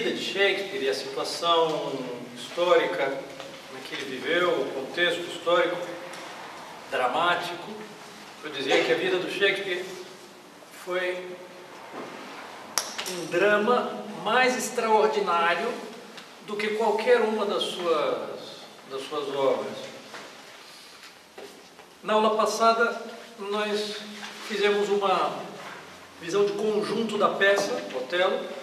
vida de Shakespeare e a situação histórica, é que ele viveu, o contexto histórico dramático. Eu dizia que a vida do Shakespeare foi um drama mais extraordinário do que qualquer uma das suas, das suas obras. Na aula passada, nós fizemos uma visão de conjunto da peça, Otelo.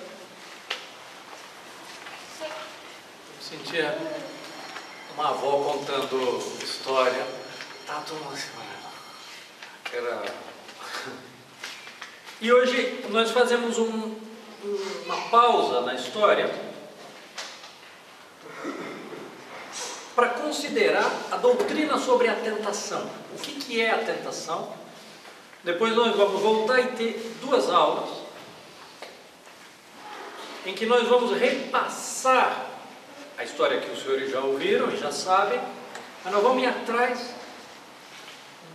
Sentia uma avó contando história. Tá tudo assim, era... E hoje nós fazemos um, uma pausa na história para considerar a doutrina sobre a tentação. O que, que é a tentação? Depois nós vamos voltar e ter duas aulas em que nós vamos repassar a história que os senhores já ouviram já sabem, mas nós vamos ir atrás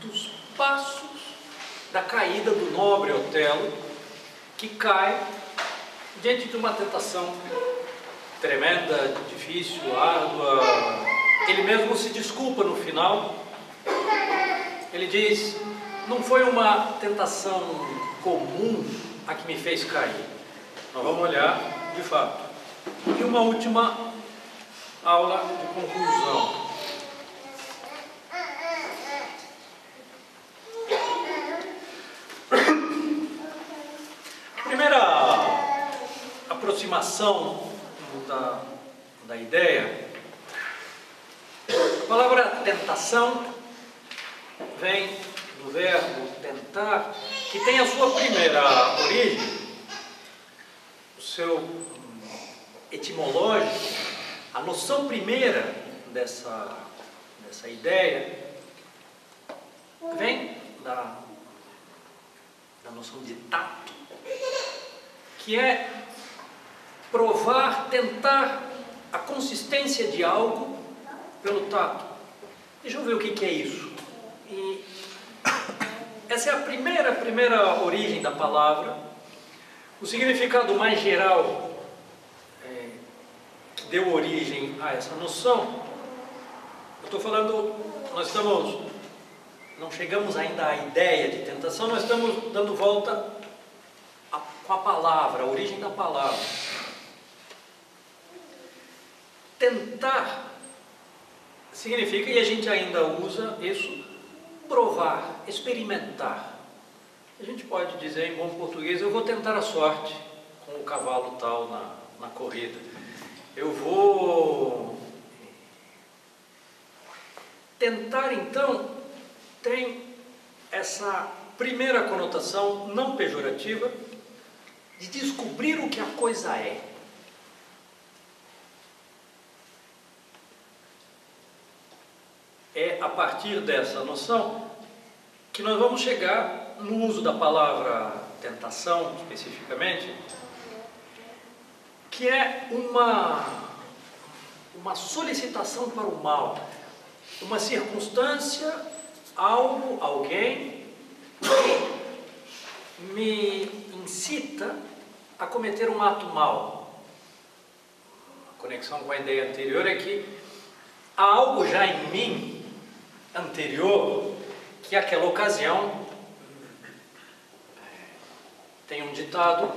dos passos da caída do nobre Otelo, que cai diante de uma tentação tremenda, difícil, árdua, ele mesmo se desculpa no final. Ele diz: Não foi uma tentação comum a que me fez cair. Nós vamos olhar de fato. E uma última aula de conclusão. Primeira aproximação da, da ideia a palavra tentação vem do verbo tentar, que tem a sua primeira origem, o seu etimológico, a noção primeira dessa, dessa ideia vem da, da noção de tato, que é provar, tentar a consistência de algo pelo tato. Deixa eu ver o que, que é isso. E essa é a primeira, primeira origem da palavra. O significado mais geral deu origem a essa noção, eu estou falando, nós estamos, não chegamos ainda à ideia de tentação, nós estamos dando volta a, com a palavra, a origem da palavra. Tentar Significa, e a gente ainda usa isso, provar, experimentar. A gente pode dizer em bom português, eu vou tentar a sorte com o cavalo tal na, na corrida. Eu vou. Tentar então tem essa primeira conotação não pejorativa de descobrir o que a coisa é. é a partir dessa noção que nós vamos chegar no uso da palavra tentação, especificamente, que é uma, uma solicitação para o mal, uma circunstância, algo, alguém que me incita a cometer um ato mal. A conexão com a ideia anterior é que há algo já em mim anterior que aquela ocasião tem um ditado: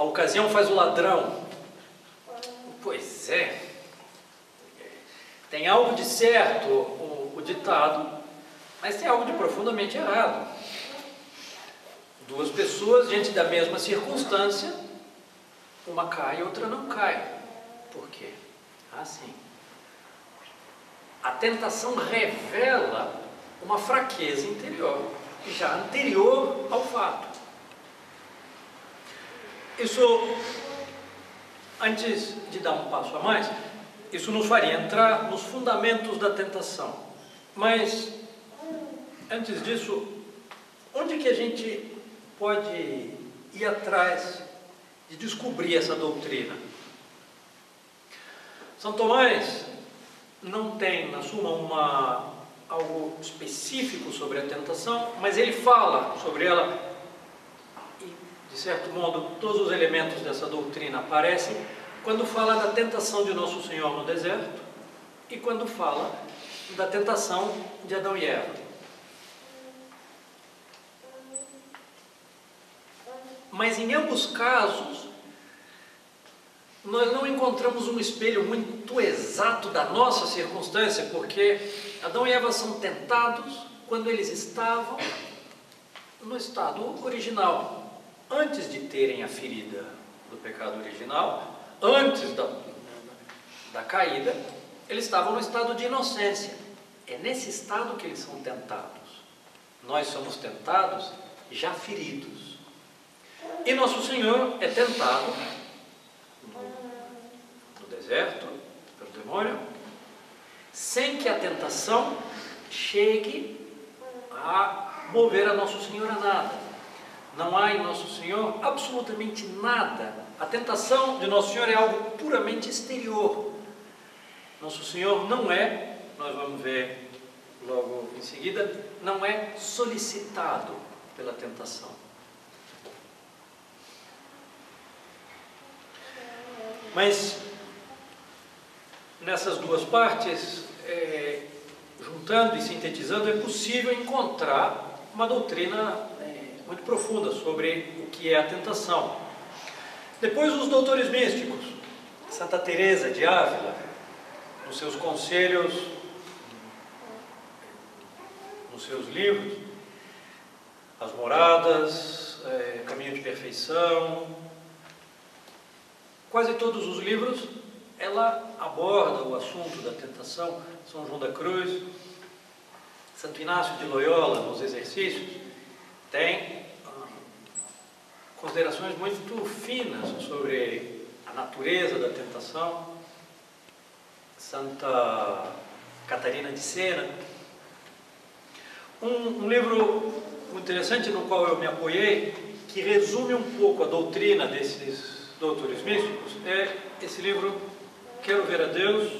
a ocasião faz o ladrão. Pois é, tem algo de certo o, o ditado, mas tem algo de profundamente errado. Duas pessoas diante da mesma circunstância, uma cai e outra não cai. Por quê? Ah, sim. A tentação revela uma fraqueza interior, já anterior ao fato. Isso, antes de dar um passo a mais, isso nos faria entrar nos fundamentos da tentação. Mas, antes disso, onde que a gente pode ir atrás de descobrir essa doutrina? São Tomás não tem na Suma uma, algo específico sobre a tentação, mas ele fala sobre ela de certo modo, todos os elementos dessa doutrina aparecem quando fala da tentação de Nosso Senhor no deserto e quando fala da tentação de Adão e Eva. Mas em ambos casos, nós não encontramos um espelho muito exato da nossa circunstância, porque Adão e Eva são tentados quando eles estavam no estado original, antes de terem a ferida do pecado original, antes da, da caída, eles estavam no estado de inocência. É nesse estado que eles são tentados. Nós somos tentados já feridos. E nosso Senhor é tentado no, no deserto pelo demônio, sem que a tentação chegue a mover a Nosso Senhor a nada. Não há em Nosso Senhor absolutamente nada a tentação de Nosso Senhor é algo puramente exterior. Nosso Senhor não é, nós vamos ver logo em seguida, não é solicitado pela tentação. Mas nessas duas partes, é, juntando e sintetizando, é possível encontrar uma doutrina muito profunda sobre o que é a tentação. Depois os doutores místicos, Santa Teresa de Ávila, nos seus conselhos, nos seus livros, As Moradas, é, Caminho de Perfeição, quase todos os livros, ela aborda o assunto da tentação, São João da Cruz, Santo Inácio de Loyola, nos exercícios, tem considerações muito finas sobre a natureza da tentação. Santa Catarina de Sena. Um, um livro interessante no qual eu me apoiei, que resume um pouco a doutrina desses doutores místicos, é esse livro Quero Ver a Deus,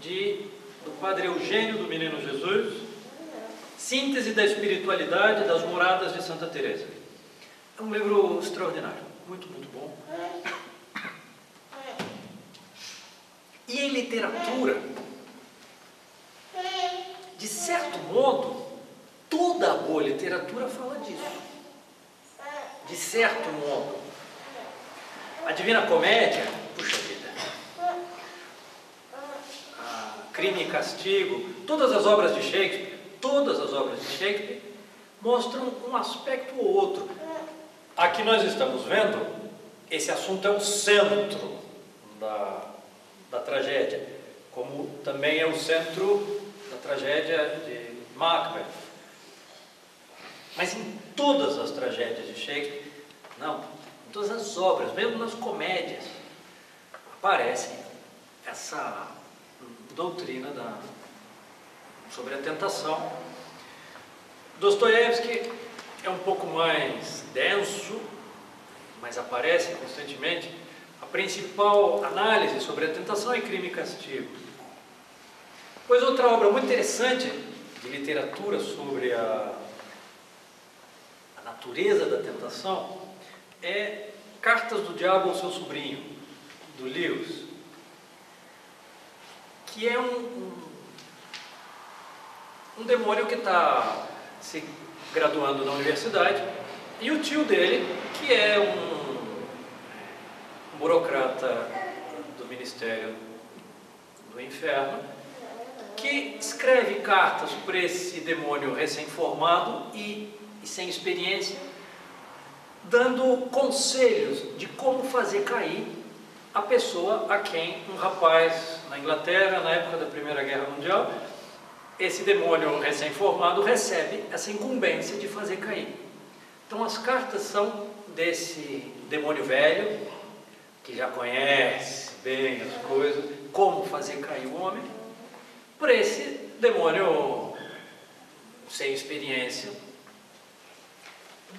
de, do Padre Eugênio do Menino Jesus, Síntese da Espiritualidade das Moradas de Santa Teresa. É um livro extraordinário, muito, muito bom. E em literatura, de certo modo, toda a boa literatura fala disso. De certo modo. A Divina Comédia, puxa vida. A Crime e Castigo, todas as obras de Shakespeare, todas as obras de Shakespeare mostram um aspecto ou outro Aqui nós estamos vendo, esse assunto é o centro da, da tragédia, como também é o centro da tragédia de Macbeth. Mas em todas as tragédias de Shakespeare, não, em todas as obras, mesmo nas comédias, aparece essa doutrina da, sobre a tentação. Dostoiévski é um pouco mais denso, mas aparece constantemente. A principal análise sobre a tentação é crime e castigo. Pois outra obra muito interessante de literatura sobre a, a natureza da tentação é Cartas do Diabo ao seu sobrinho, do Lewis, que é um, um, um demônio que está se graduando na universidade, e o tio dele, que é um, burocrata do Ministério do Inferno, que escreve cartas para esse demônio recém-formado e, e sem experiência, dando conselhos de como fazer cair a pessoa a quem um rapaz na Inglaterra, na época da Primeira Guerra Mundial, esse demônio recém-formado recebe essa incumbência de fazer cair. Então as cartas são desse demônio velho, que já conhece bem as coisas, como fazer cair o homem, para esse demônio sem experiência,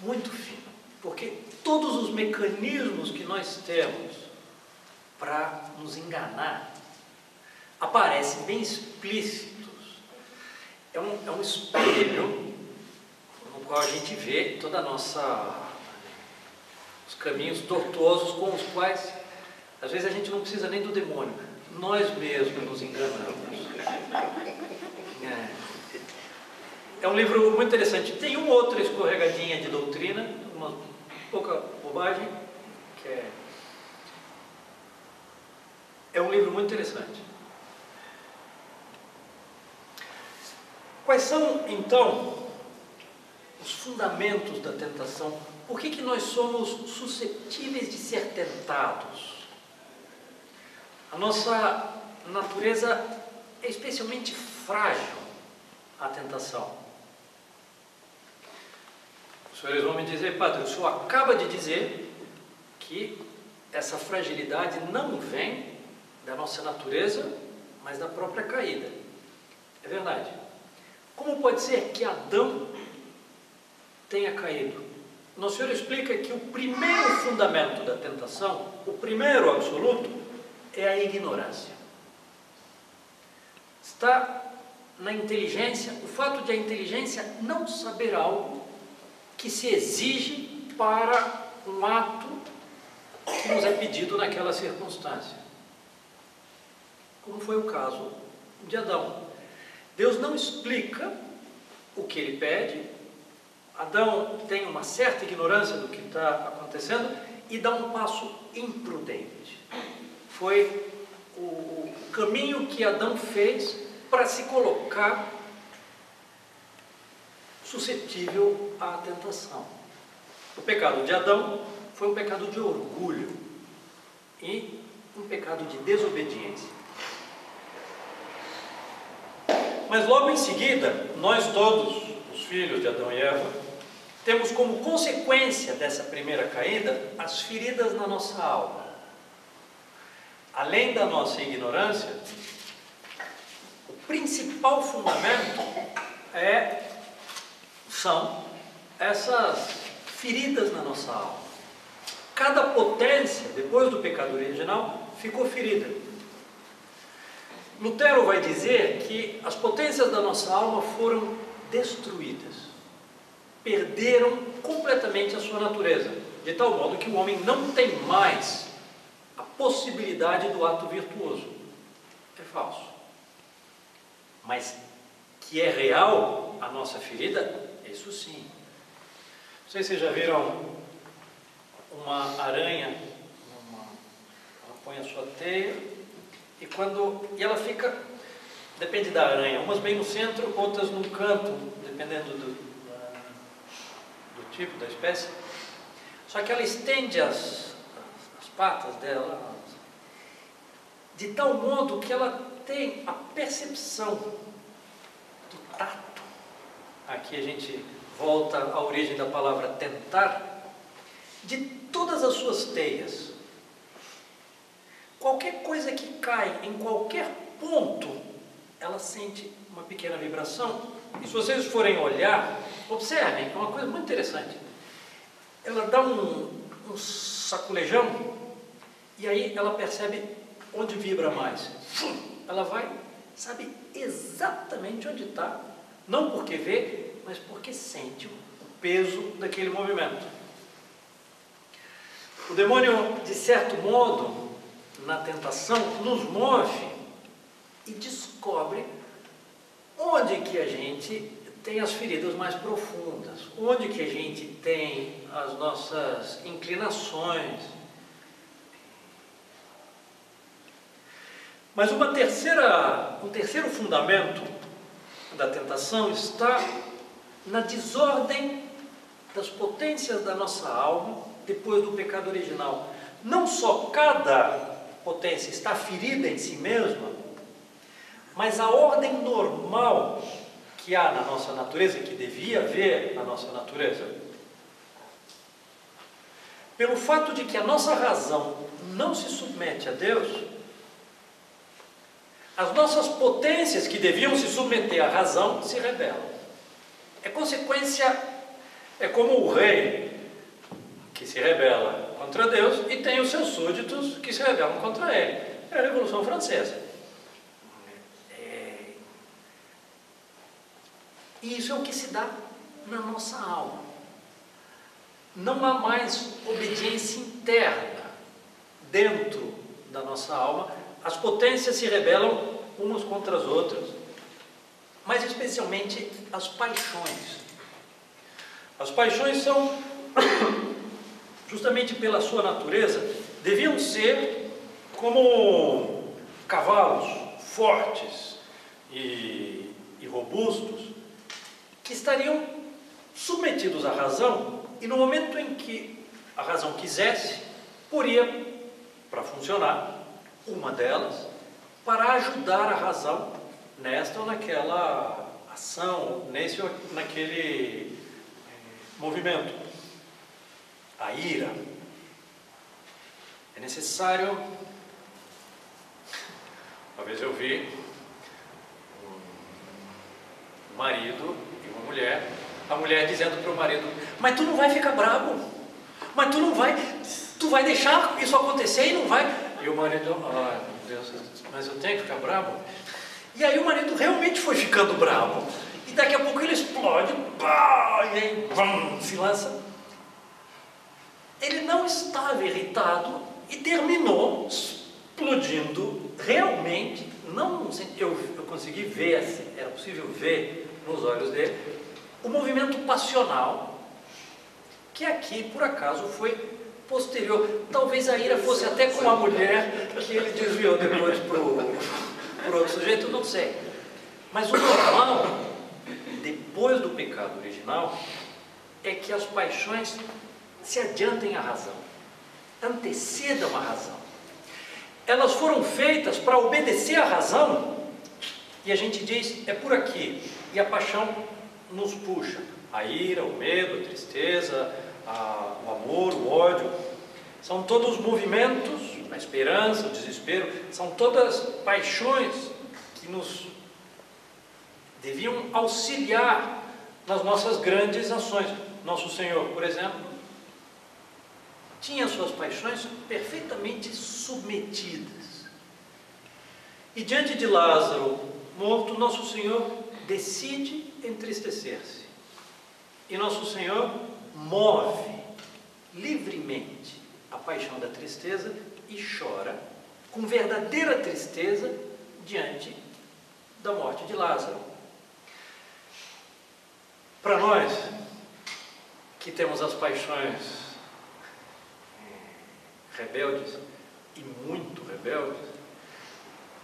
muito fino, porque todos os mecanismos que nós temos para nos enganar aparecem bem explícitos. É um, é um espelho no qual a gente vê toda a nossa os caminhos tortuosos com os quais às vezes a gente não precisa nem do demônio, nós mesmos nos enganamos. É. é um livro muito interessante. Tem uma outra escorregadinha de doutrina, uma pouca bobagem, que é. É um livro muito interessante. Quais são, então, os fundamentos da tentação? Por que, que nós somos suscetíveis de ser tentados? A nossa natureza é especialmente frágil à tentação. Os senhores vão me dizer, padre, o senhor acaba de dizer que essa fragilidade não vem da nossa natureza, mas da própria caída. É verdade. Como pode ser que Adão tenha caído? Nosso Senhor explica que o primeiro fundamento da tentação, o primeiro absoluto, é a ignorância. Está na inteligência, o fato de a inteligência não saber algo que se exige para um ato que nos é pedido naquela circunstância. Como foi o caso de Adão. Deus não explica o que ele pede. Adão tem uma certa ignorância do que está acontecendo e dá um passo imprudente. Foi o caminho que Adão fez para se colocar suscetível à tentação. O pecado de Adão foi um pecado de orgulho e um pecado de desobediência. Mas logo em seguida, nós todos, os filhos de Adão e Eva, temos como consequência dessa primeira caída as feridas na nossa alma. Além da nossa ignorância, o principal fundamento é são essas feridas na nossa alma. Cada potência, depois do pecado original, ficou ferida. Lutero vai dizer que as potências da nossa alma foram destruídas, perderam completamente a sua natureza, de tal modo que o homem não tem mais a possibilidade do ato virtuoso. É falso. Mas que é real a nossa ferida, isso sim. Não sei se vocês já viram uma aranha, uma, ela põe a sua teia e, quando, e ela fica, depende da aranha, umas bem no centro, outras num canto, dependendo do, do tipo, da espécie. Só que ela estende as, as patas dela de tal modo que ela tem a percepção do tato. Aqui a gente volta à origem da palavra tentar, de todas as suas teias. Qualquer coisa que cai em qualquer ponto, ela sente uma pequena vibração. E se vocês forem olhar, observem, é uma coisa muito interessante. Ela dá um, um saculejão e aí ela percebe onde vibra mais. Ela vai, sabe exatamente onde está, não porque vê, mas porque sente o peso daquele movimento. O demônio, de certo modo, na tentação nos move e descobre onde que a gente tem as feridas mais profundas, onde que a gente tem as nossas inclinações. Mas uma terceira, um terceiro fundamento da tentação está na desordem das potências da nossa alma depois do pecado original. Não só cada potência está ferida em si mesma, mas a ordem normal que há na nossa natureza, que devia haver na nossa natureza, pelo fato de que a nossa razão não se submete a Deus, as nossas potências que deviam se submeter à razão se rebelam. É consequência, é como o rei que se rebela contra Deus e tem os seus súditos que se rebelam contra ele. É a Revolução Francesa. É... E isso é o que se dá na nossa alma. Não há mais obediência interna dentro da nossa alma. As potências se rebelam umas contra as outras, mas especialmente as paixões. As paixões são, justamente pela sua natureza, deviam ser como cavalos fortes e, e robustos que estariam submetidos à razão e no momento em que a razão quisesse, poria para funcionar uma delas para ajudar a razão nesta ou naquela ação, nesse ou naquele eh, movimento. A ira. É necessário. Uma vez eu vi um marido e uma mulher, a mulher dizendo para o marido: Mas tu não vai ficar bravo, mas tu não vai, tu vai deixar isso acontecer e não vai. E o marido, ah, Deus, mas eu tenho que ficar bravo? E aí o marido realmente foi ficando bravo. E daqui a pouco ele explode, pá, e aí vum, se lança. Ele não estava irritado e terminou explodindo realmente. Não, eu, eu consegui ver, assim, era possível ver nos olhos dele, o movimento passional, que aqui por acaso foi posterior. Talvez a ira fosse até com a mulher que ele desviou depois para o outro sujeito, não sei. Mas o normal, depois do pecado original, é que as paixões se adiantem à razão, antecedam a razão. Elas foram feitas para obedecer à razão, e a gente diz, é por aqui, e a paixão nos puxa. A ira, o medo, a tristeza, a, o amor, o ódio, são todos movimentos, a esperança, o desespero, são todas paixões que nos deviam auxiliar nas nossas grandes ações. Nosso Senhor, por exemplo, tinha suas paixões perfeitamente submetidas. E diante de Lázaro morto, nosso Senhor decide entristecer-se. E nosso Senhor move livremente a paixão da tristeza e chora com verdadeira tristeza diante da morte de Lázaro. Para nós que temos as paixões rebeldes e muito rebeldes,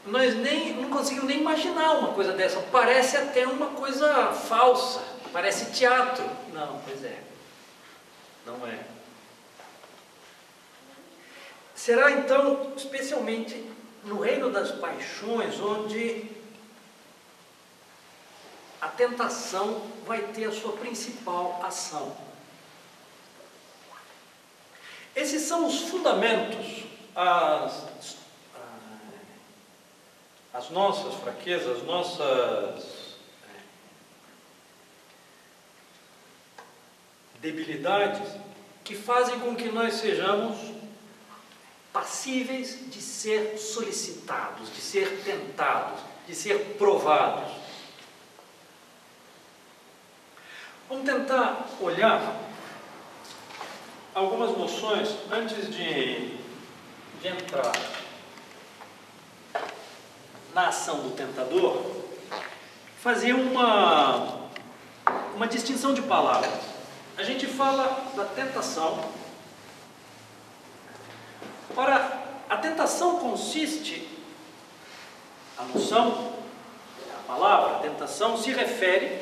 nós nem não conseguimos nem imaginar uma coisa dessa. Parece até uma coisa falsa, parece teatro. Não, pois é. Não é. Será então, especialmente no reino das paixões, onde a tentação vai ter a sua principal ação. Esses são os fundamentos, as, as nossas fraquezas, as nossas debilidades que fazem com que nós sejamos passíveis de ser solicitados, de ser tentados, de ser provados. Vamos tentar olhar algumas noções antes de, de entrar na ação do tentador, fazer uma, uma distinção de palavras. A gente fala da tentação. Ora, a tentação consiste, a noção, a palavra a tentação se refere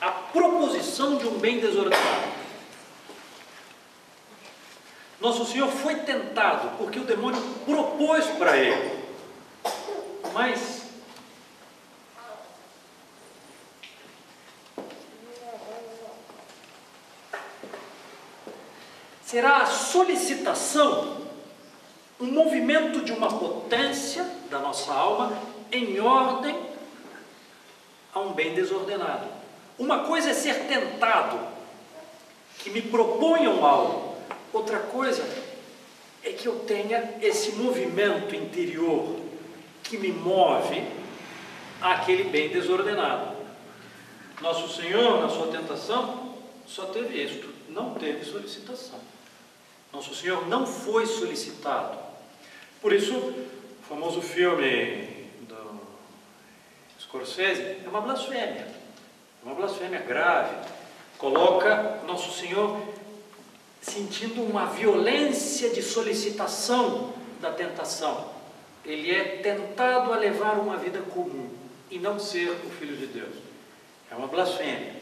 à proposição de um bem desordenado. Nosso Senhor foi tentado porque o demônio propôs para ele. Mas será a solicitação, um movimento de uma potência da nossa alma em ordem a um bem desordenado. Uma coisa é ser tentado, que me proponham algo, outra coisa é que eu tenha esse movimento interior que me move àquele bem desordenado. Nosso Senhor, na sua tentação, só teve isto, não teve solicitação. Nosso Senhor não foi solicitado. Por isso, o famoso filme do Scorsese é uma blasfêmia. É uma blasfêmia grave. Coloca Nosso Senhor sentindo uma violência de solicitação da tentação. Ele é tentado a levar uma vida comum e não ser o Filho de Deus. É uma blasfêmia.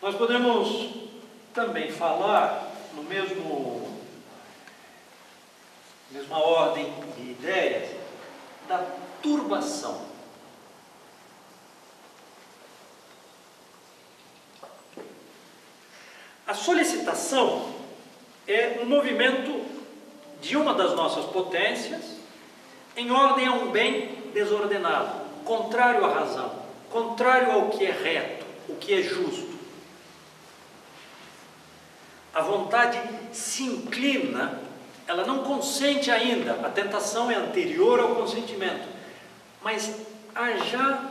Nós podemos também falar no mesmo mesma ordem de ideias da turbação. A solicitação é um movimento de uma das nossas potências em ordem a um bem desordenado, contrário à razão, contrário ao que é reto, o que é justo. A vontade se inclina, ela não consente ainda, a tentação é anterior ao consentimento, mas há já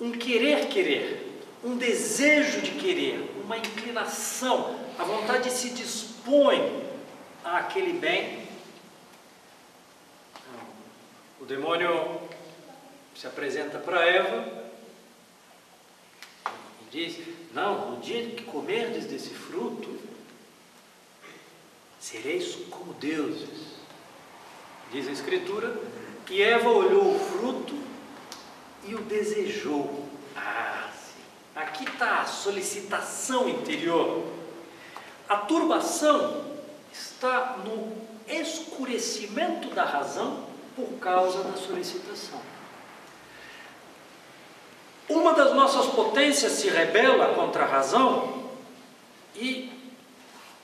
um querer querer, um desejo de querer, uma inclinação, a vontade se dispõe àquele bem. O demônio se apresenta para Eva e diz: Não, no dia que comerdes desse fruto, sereis como deuses. Diz a Escritura que Eva olhou o fruto e o desejou. Ah, sim. Aqui está a solicitação interior. A turbação está no escurecimento da razão por causa da solicitação. Uma das nossas potências se rebela contra a razão e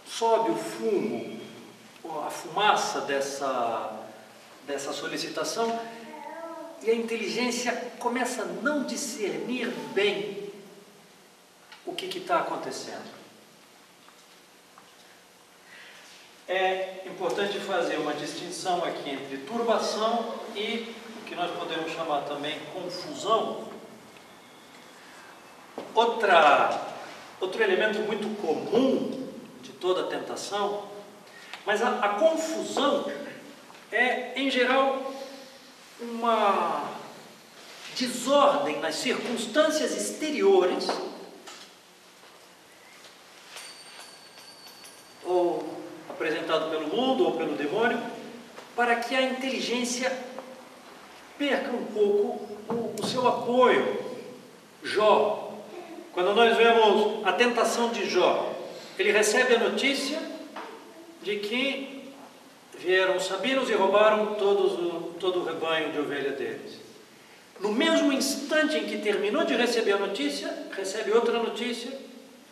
sobe o fumo, a fumaça dessa, dessa solicitação e a inteligência começa a não discernir bem o que está acontecendo. É importante fazer uma distinção aqui entre turbação e o que nós podemos chamar também confusão. Outra, outro elemento muito comum de toda tentação, mas a, a confusão é, em geral, uma desordem nas circunstâncias exteriores ou pelo mundo ou pelo demônio, para que a inteligência perca um pouco o, o seu apoio. Jó, quando nós vemos a tentação de Jó, ele recebe a notícia de que vieram os sabinos e roubaram todos, todo o rebanho de ovelha deles. No mesmo instante em que terminou de receber a notícia, recebe outra notícia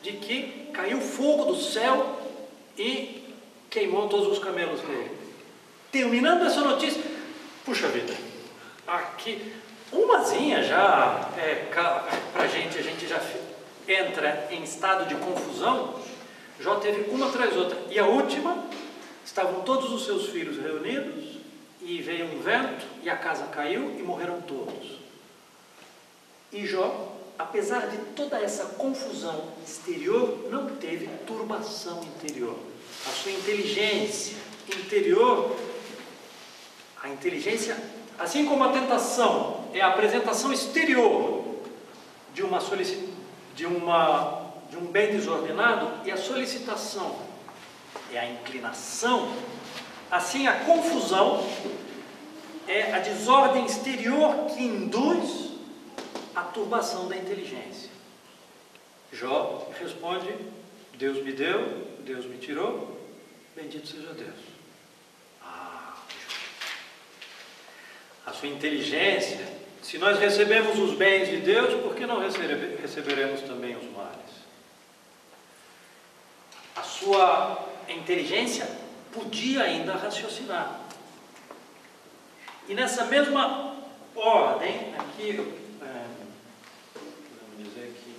de que caiu fogo do céu e queimou todos os camelos dele. Terminando essa notícia, puxa vida, aqui, umazinha já, é, para a gente, a gente já entra em estado de confusão, Jó teve uma atrás outra. E a última, estavam todos os seus filhos reunidos, e veio um vento, e a casa caiu, e morreram todos. E Jó, apesar de toda essa confusão exterior, não teve turbação interior. A sua inteligência interior, a inteligência, assim como a tentação é a apresentação exterior de uma, de uma de um bem desordenado e a solicitação é a inclinação, assim a confusão é a desordem exterior que induz a turbação da inteligência. Jó responde: Deus me deu, Deus me tirou, bendito seja Deus. Ah, a sua inteligência, se nós recebemos os bens de Deus, por que não receberemos também os males? sua inteligência podia ainda raciocinar. E nessa mesma ordem, aqui, é, dizer que.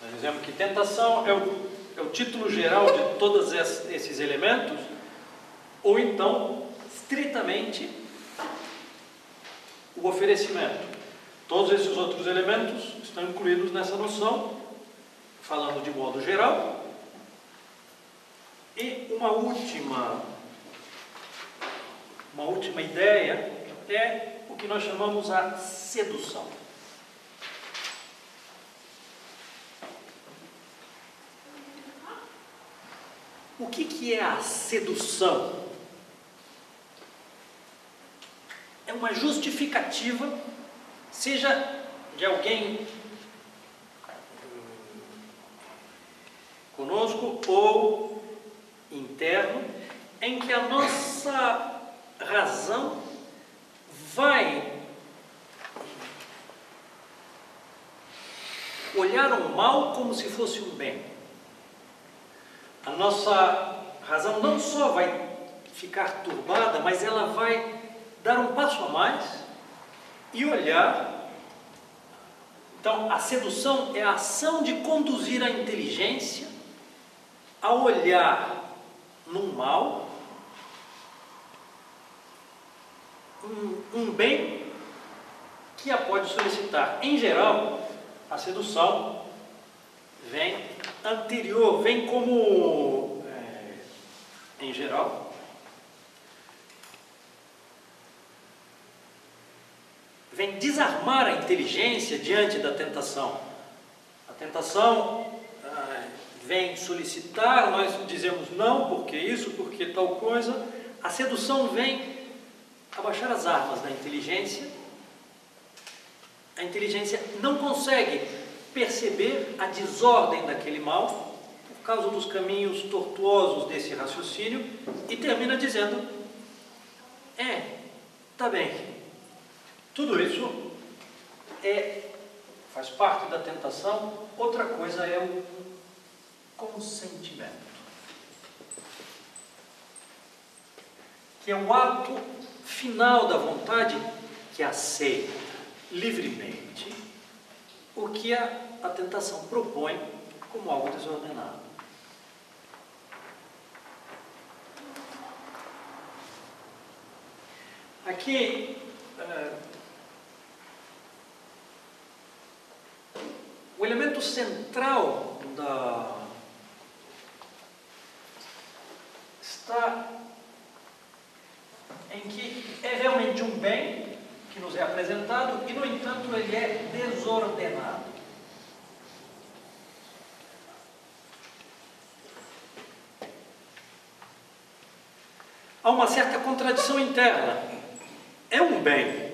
Nós dizemos que tentação é o, é o título geral de todos esses elementos, ou então, estritamente, o oferecimento. Todos esses outros elementos estão incluídos nessa noção, falando de modo geral. E uma última, uma última ideia é o que nós chamamos a sedução. O que, que é a sedução? É uma justificativa seja de alguém conosco ou interno, em que a nossa razão vai olhar o mal como se fosse um bem. A nossa razão não só vai ficar turbada, mas ela vai dar um passo a mais e olhar. Então, a sedução é a ação de conduzir a inteligência a olhar num mal, um, um bem que a pode solicitar. Em geral, a sedução vem anterior, vem como, é, em geral, vem desarmar a inteligência diante da tentação. A tentação ah, vem solicitar, nós dizemos não, porque isso, porque tal coisa. A sedução vem abaixar as armas da inteligência. A inteligência não consegue perceber a desordem daquele mal por causa dos caminhos tortuosos desse raciocínio e termina dizendo: é, tá bem, tudo isso é, faz parte da tentação. Outra coisa é o consentimento, que é o ato final da vontade que aceita livremente o que a, a tentação propõe como algo desordenado. Aqui, eh, O elemento central da está em que é realmente um bem que nos é apresentado e, no entanto, ele é desordenado. Há uma certa contradição interna. É um bem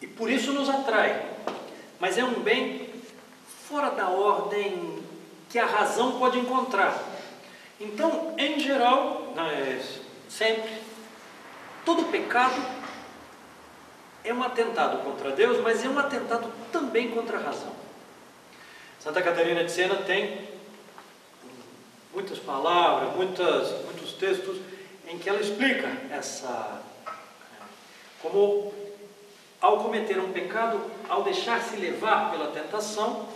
e por isso nos atrai, mas é um bem fora da ordem que a razão pode encontrar. Então, em geral, né, sempre, todo pecado é um atentado contra Deus, mas é um atentado também contra a razão. Santa Catarina de Sena tem muitas palavras, muitas, muitos textos em que ela explica essa como ao cometer um pecado, ao deixar-se levar pela tentação,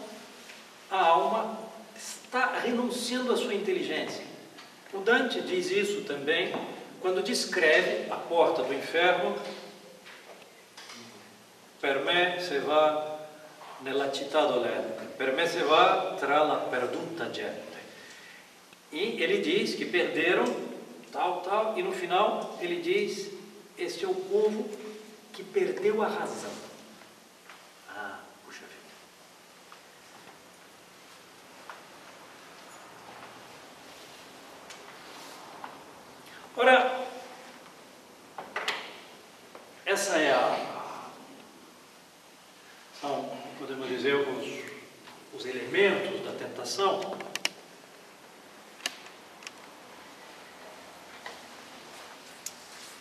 a alma está renunciando à sua inteligência. O Dante diz isso também quando descreve a porta do inferno. Per me se va nella città dolente, per me se va tra la perduta gente. E ele diz que perderam tal, tal, e no final ele diz: Este é o povo que perdeu a razão. Ora, essa é a. São, podemos dizer, os, os elementos da tentação.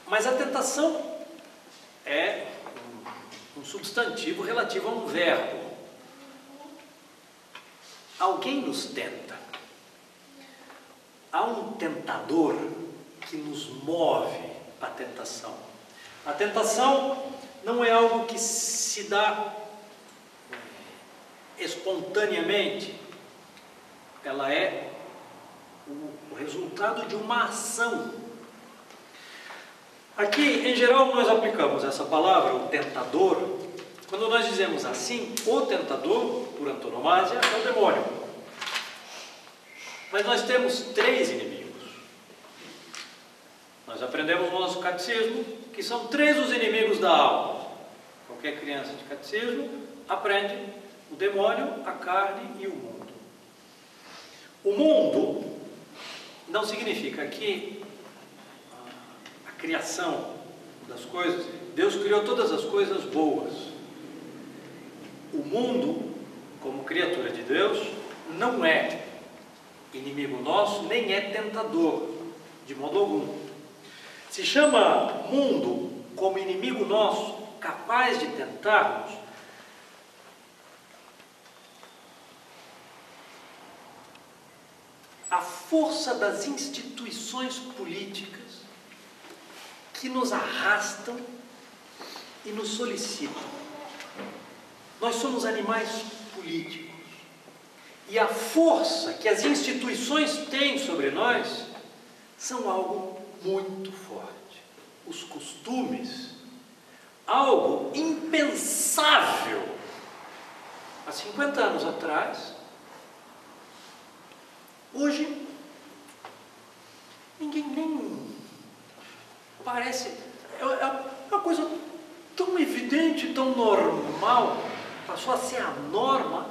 Mas a tentação é um substantivo relativo a um verbo. alguém nos tenta. Há um tentador que nos move à tentação. A tentação não é algo que se dá espontaneamente, ela é o resultado de uma ação. Aqui, em geral, nós aplicamos essa palavra, o tentador, quando nós dizemos assim, o tentador, por antonomasia, é o demônio. Mas nós temos três inimigos. Nós aprendemos no nosso catecismo que são três os inimigos da alma. Qualquer criança de catecismo aprende o demônio, a carne e o mundo. O mundo não significa que a criação das coisas, Deus criou todas as coisas boas. O mundo, como criatura de Deus, não é inimigo nosso, nem é tentador, de modo algum. Se chama mundo como inimigo nosso, capaz de tentarmos, a força das instituições políticas que nos arrastam e nos solicitam. Nós somos animais políticos. E a força que as instituições têm sobre nós são algo muito forte. Os costumes, algo impensável. Há 50 anos atrás, hoje, ninguém nem parece. É, é uma coisa tão evidente, tão normal passou a ser a norma.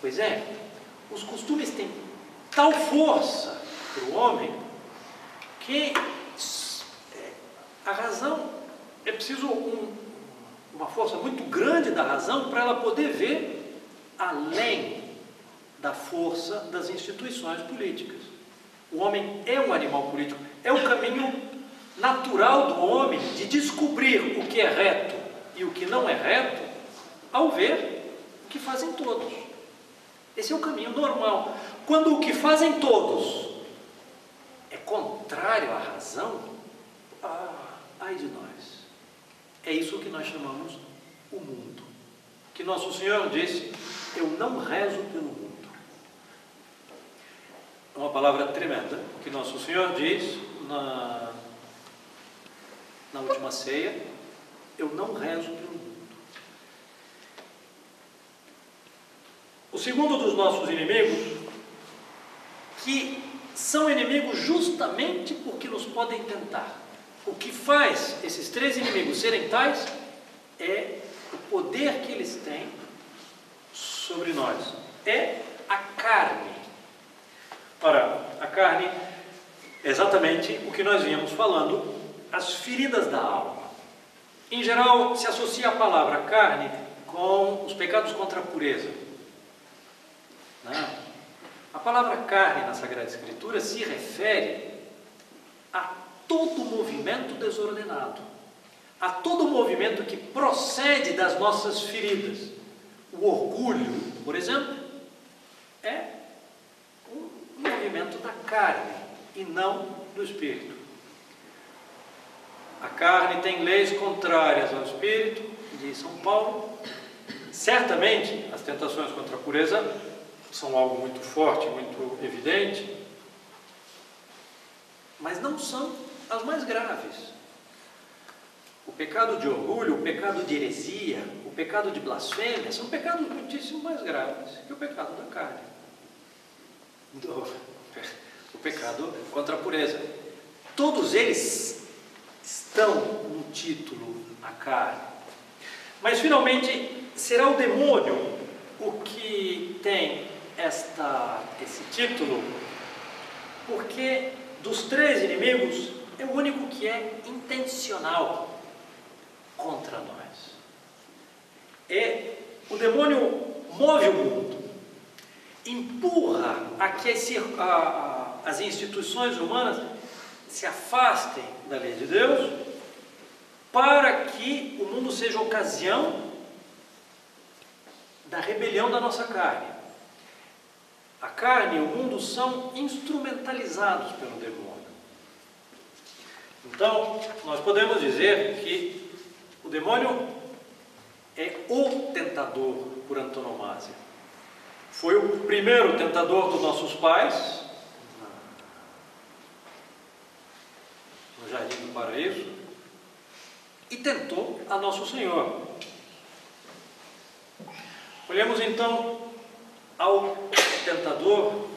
Pois é, os costumes têm tal força para o homem que é, a razão é preciso um, uma força muito grande da razão para ela poder ver além da força das instituições políticas. O homem é um animal político, é o caminho natural do homem de descobrir o que é reto e o que não é reto ao ver o que fazem todos. Esse é o caminho normal. Quando o que fazem todos é contrário à razão, ah, ai de nós. É isso que nós chamamos o mundo. Que nosso Senhor disse: Eu não rezo pelo mundo. Uma palavra tremenda que nosso Senhor diz na, na última ceia: Eu não rezo pelo mundo. O segundo dos nossos inimigos, que são inimigos justamente porque nos podem tentar. O que faz esses três inimigos serem tais é o poder que eles têm sobre nós. É a carne. Ora, a carne é exatamente o que nós vínhamos falando, as feridas da alma. Em geral, se associa a palavra carne com os pecados contra a pureza. Né? A palavra carne na Sagrada Escritura se refere a todo movimento desordenado, a todo movimento que procede das nossas feridas. O orgulho, por exemplo, é movimento da carne e não do espírito. A carne tem leis contrárias ao espírito, diz São Paulo. Certamente, as tentações contra a pureza são algo muito forte, muito evidente, mas não são as mais graves. O pecado de orgulho, o pecado de heresia, o pecado de blasfêmia são pecados muitíssimo mais graves que o pecado da carne. O pecado contra a pureza. Todos eles estão no título a carne. Mas finalmente será o demônio o que tem esta, esse título porque dos três inimigos é o único que é intencional contra nós. É o demônio move o mundo, empurra a que as, a, a, as instituições humanas se afastem da lei de Deus, para que o mundo seja ocasião da rebelião da nossa carne a carne e o mundo são instrumentalizados pelo demônio. Então, nós podemos dizer que o demônio é o tentador por antonomasia. Foi o primeiro tentador dos nossos pais, no Jardim do Paraíso, e tentou a Nosso Senhor. Olhemos então ao tentador,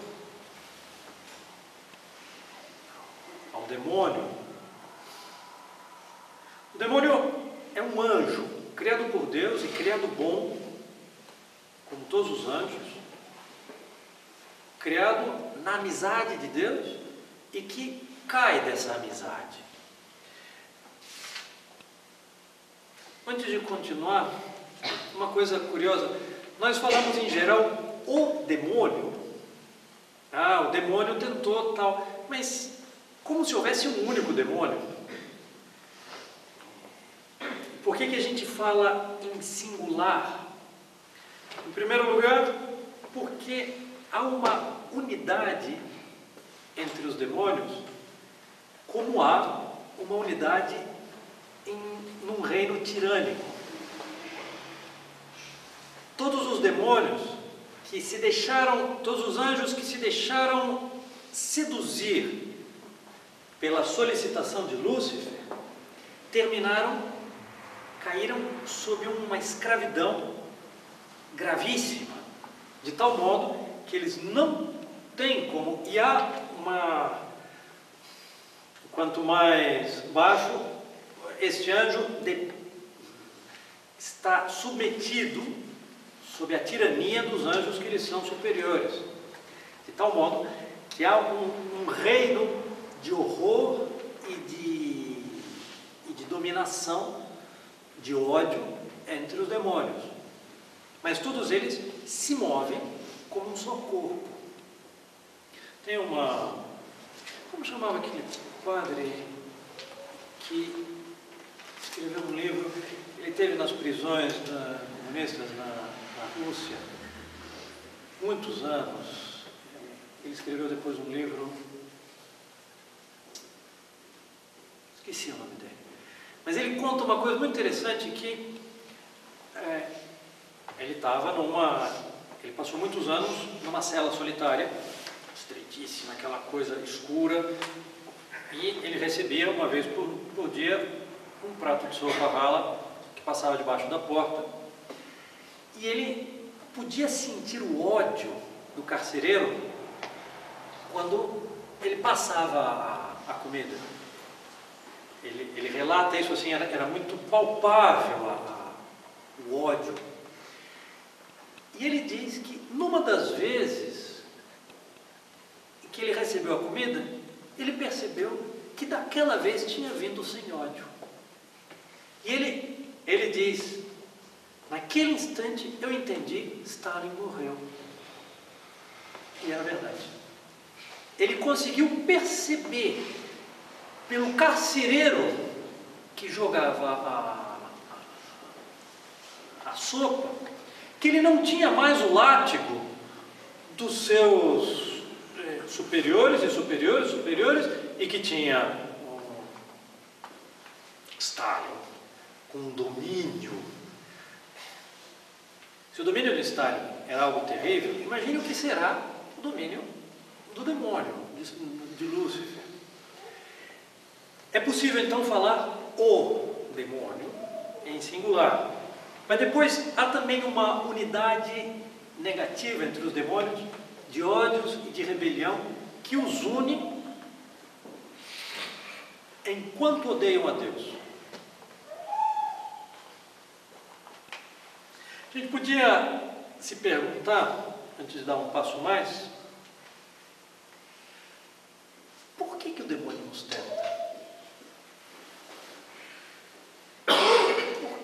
ao demônio. O demônio é um anjo, criado por Deus e criado bom, como todos os anjos, criado na amizade de Deus e que cai dessa amizade. Antes de continuar, uma coisa curiosa, nós falamos em geral o demônio. Ah, o demônio tentou tal, mas como se houvesse um único demônio. Por que, que a gente fala em singular? Em primeiro lugar, porque há uma unidade entre os demônios, como há uma unidade em, num reino tirânico. Todos os demônios que se deixaram, todos os anjos que se deixaram seduzir pela solicitação de Lúcifer, terminaram, caíram sob uma escravidão gravíssima, de tal modo que eles não têm como, e há uma, quanto mais baixo, este anjo de, está submetido sob a tirania dos anjos que lhes são superiores, de tal modo que há um, um reino de horror e de, e de dominação, de ódio entre os demônios. Mas todos eles se movem como um só corpo. Tem uma. Como chamava aquele padre que escreveu um livro? Ele teve nas prisões da, comunistas na, na Rússia muitos anos. Ele escreveu depois um livro Esqueci o nome dele. Mas ele conta uma coisa muito interessante que é, ele estava numa. Ele passou muitos anos numa cela solitária, estreitíssima, aquela coisa escura, e ele recebia uma vez por, por dia um prato de sopa rala que passava debaixo da porta. E ele podia sentir o ódio do carcereiro quando ele passava a, a comida. Ele, ele relata isso assim, era, era muito palpável a, a, o ódio. E ele diz que numa das vezes que ele recebeu a comida, ele percebeu que daquela vez tinha vindo sem ódio. E ele, ele diz, naquele instante eu entendi, Stalin morreu. E era verdade. Ele conseguiu perceber pelo carcereiro que jogava a, a, a sopa, que ele não tinha mais o látigo dos seus eh, superiores e superiores, superiores, e que tinha Stalin com um domínio. Se o domínio de Stalin era algo terrível, imagine o que será o domínio do demônio, de, de Lúcifer. É possível então falar o demônio em singular. Mas depois há também uma unidade negativa entre os demônios, de ódios e de rebelião, que os une enquanto odeiam a Deus. A gente podia se perguntar, antes de dar um passo mais, por que, que o demônio nos tenta?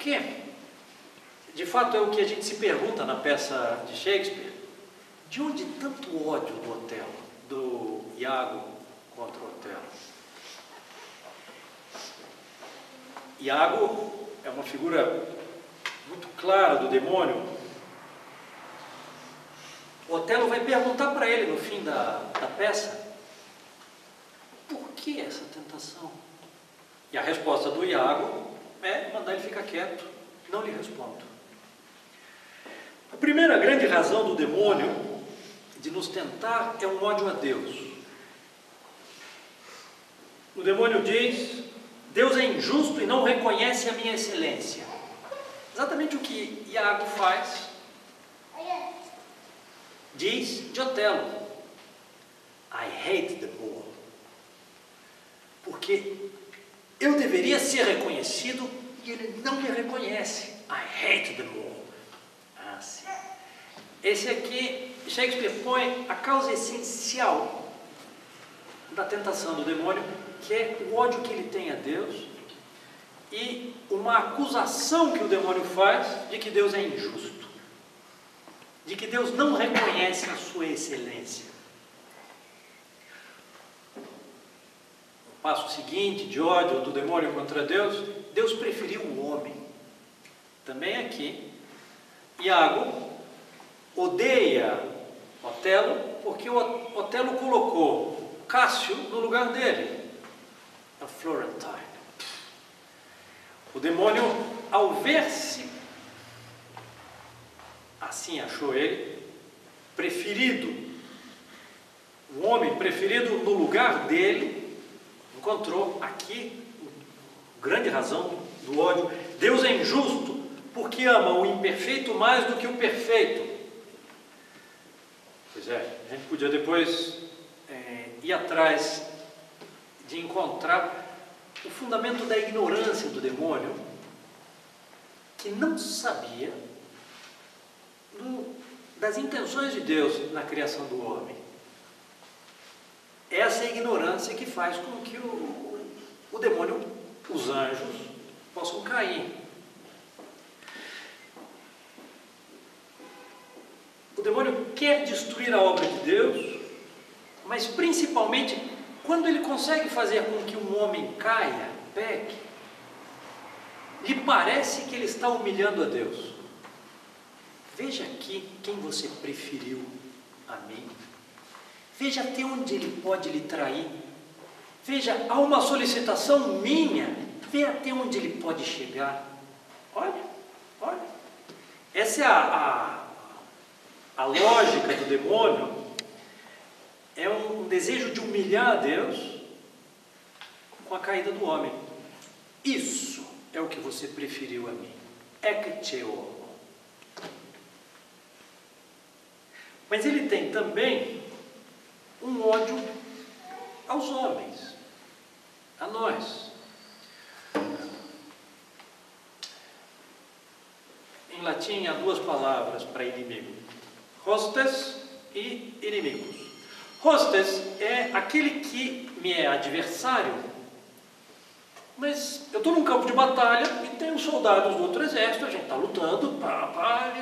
quê? De fato, é o que a gente se pergunta na peça de Shakespeare. De onde tanto ódio do Otelo, do Iago contra o Otelo? Iago é uma figura muito clara do demônio. O Otelo vai perguntar para ele no fim da, da peça: por que essa tentação? E a resposta do Iago é mandar ele ficar quieto, não lhe respondo. A primeira grande razão do demônio de nos tentar é um ódio a Deus. O demônio diz: Deus é injusto e não reconhece a minha excelência. Exatamente o que Iago faz, diz de Otelo: I hate the bull. Porque eu deveria ser reconhecido e ele não me reconhece. I hate the bull. Sim. Esse aqui, Shakespeare põe a causa essencial da tentação do demônio que é o ódio que ele tem a Deus e uma acusação que o demônio faz de que Deus é injusto, de que Deus não reconhece a sua excelência. O passo seguinte de ódio do demônio contra Deus, Deus preferiu o homem. Também aqui, Iago odeia Otelo porque o Otelo colocou Cássio no lugar dele a Florentine. O demônio, ao ver-se, assim achou ele, preferido, o homem preferido no lugar dele, encontrou aqui grande razão do ódio. Deus é injusto porque ama o imperfeito mais do que o perfeito. Pois é, a gente podia depois é, ir atrás de encontrar o fundamento da ignorância do demônio, que não sabia do, das intenções de Deus na criação do homem. Essa é a ignorância que faz com que o, o demônio, os anjos, possam cair. O demônio quer destruir a obra de Deus, mas principalmente quando ele consegue fazer com que um homem caia, peque, lhe parece que ele está humilhando a Deus. Veja aqui quem você preferiu a mim. Veja até onde ele pode lhe trair. Veja, há uma solicitação minha. Veja até onde ele pode chegar. Olha, olha. Essa é a, a, a lógica do demônio é um desejo de humilhar a Deus com a caída do homem. Isso é o que você preferiu a mim. Amo. Mas ele tem também um ódio aos homens, a nós. Em latim há duas palavras para inimigo: hostes e inimigos. Hostes é aquele que me é adversário, mas eu estou num campo de batalha e tenho soldados do outro exército, a gente está lutando, pá, pá,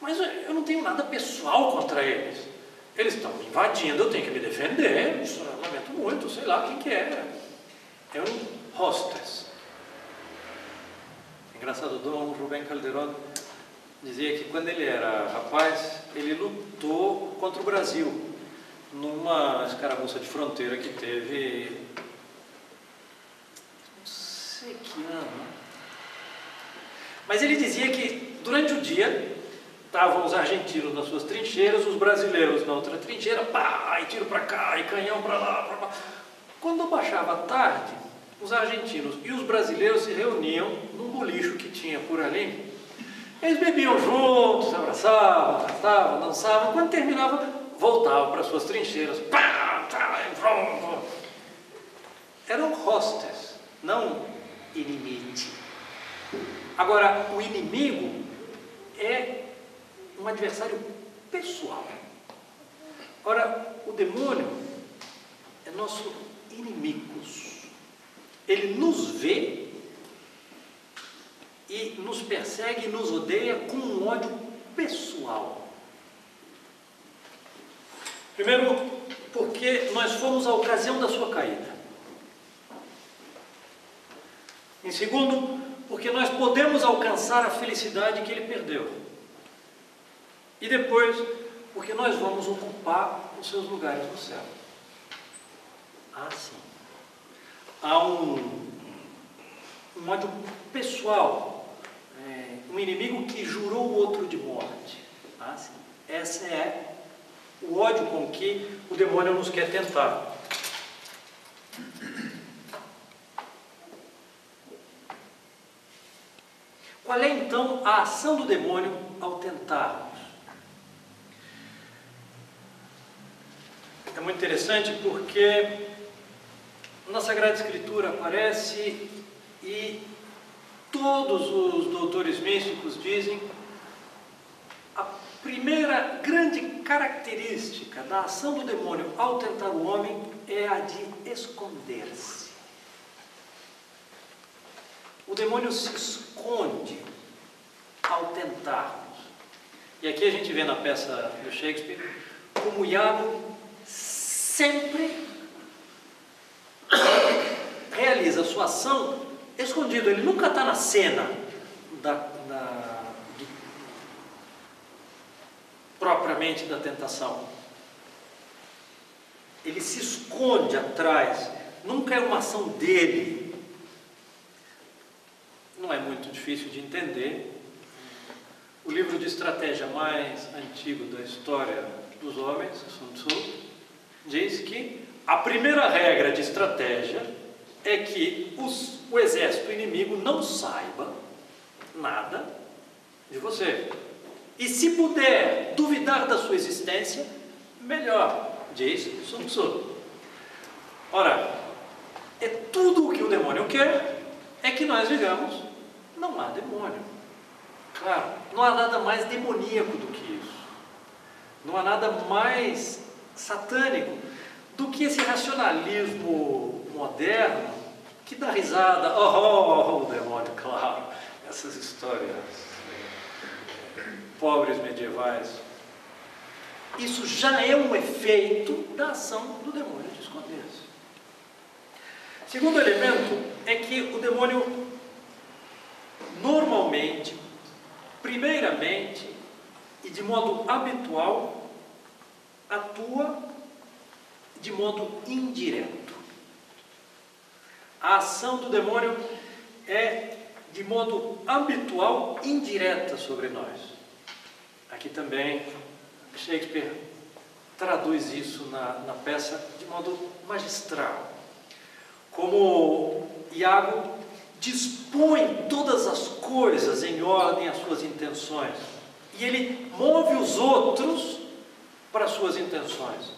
mas eu não tenho nada pessoal contra eles. Eles estão me invadindo, eu tenho que me defender, eu lamento muito, sei lá quem que é. É um hostes. Engraçado, Dom Rubem Calderon dizia que quando ele era rapaz, ele lutou contra o Brasil numa escaramuça de fronteira que teve. Não sei que ano. Mas ele dizia que durante o dia estavam os argentinos nas suas trincheiras, os brasileiros na outra trincheira, pá, e tiro para cá, e canhão para lá, para lá. Quando baixava a tarde, os argentinos e os brasileiros se reuniam num bolicho que tinha por ali. Eles bebiam juntos, abraçavam, cantavam, dançavam. Quando terminava, voltavam para suas trincheiras. Pá, Eram hostes, não inimite. Agora, o inimigo é um adversário pessoal. Ora, o demônio é nosso inimigo. Ele nos vê e nos persegue e nos odeia com um ódio pessoal. Primeiro, porque nós fomos a ocasião da sua caída. Em segundo, porque nós podemos alcançar a felicidade que ele perdeu. E depois, porque nós vamos ocupar os seus lugares no céu. Ah, sim. Há um, um ódio pessoal, um inimigo que jurou o outro de morte. Ah, sim. Essa é o ódio com que o demônio nos quer tentar. Qual é então a ação do demônio ao tentarmos? É muito interessante porque na Sagrada Escritura aparece e todos os doutores místicos dizem a primeira grande característica da ação do demônio ao tentar o homem é a de esconder-se. O demônio se esconde ao tentarmos. E aqui a gente vê na peça do Shakespeare como Iago sempre realiza sua ação escondido. Ele nunca está na cena da, da, do, propriamente da tentação. Ele se esconde atrás. Nunca é uma ação dele não é muito difícil de entender. O livro de estratégia mais antigo da história dos homens, Sun Tzu, diz que a primeira regra de estratégia é que os, o exército inimigo não saiba nada de você. E se puder duvidar da sua existência, melhor, diz Sun Tzu. Ora, é tudo o que o demônio quer é que nós vivamos não há demônio. Claro, não há nada mais demoníaco do que isso. Não há nada mais satânico do que esse racionalismo moderno que dá risada. Oh, oh, oh, demônio, claro. Essas histórias pobres medievais. Isso já é um efeito da ação do demônio de esconder-se. Segundo elemento é que o demônio normalmente, primeiramente e de modo habitual, atua de modo indireto. A ação do demônio é de modo habitual indireta sobre nós. Aqui também Shakespeare traduz isso na, na peça de modo magistral. Como Iago dispõe todas as coisas em ordem às suas intenções. E ele move os outros para as suas intenções.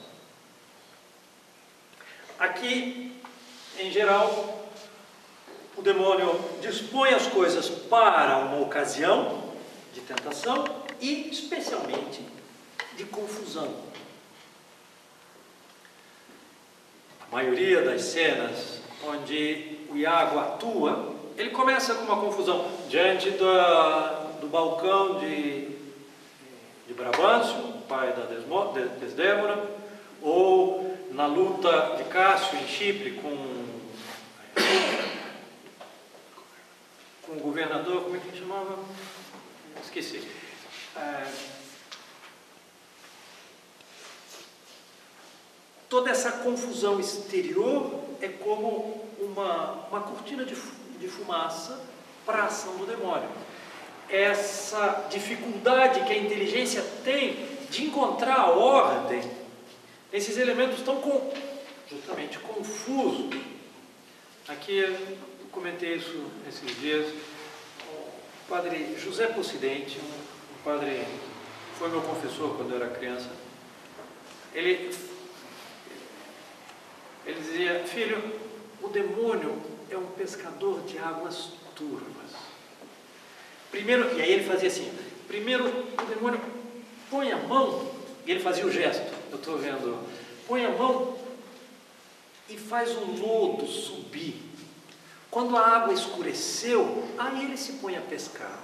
Aqui, em geral, o demônio dispõe as coisas para uma ocasião de tentação e, especialmente, de confusão. A maioria das cenas onde o Iago atua, ele começa com uma confusão diante do, do balcão de, de Brabâncio, pai da Desdémona, ou na luta de Cássio em Chipre com, com o governador, como é que ele chamava? Esqueci. É, toda essa confusão exterior é como uma, uma cortina de, de fumaça para a ação do demônio. Essa dificuldade que a inteligência tem de encontrar a ordem nesses elementos tão com, justamente confusos. Aqui eu comentei isso esses dias. O padre José Pocidente, um padre foi meu confessor quando eu era criança. Ele ele dizia: Filho, o demônio é um pescador de águas turvas. Primeiro, e aí ele fazia assim: primeiro o demônio põe a mão, e ele fazia o gesto, eu estou vendo, põe a mão e faz o lodo subir. Quando a água escureceu, aí ele se põe a pescar.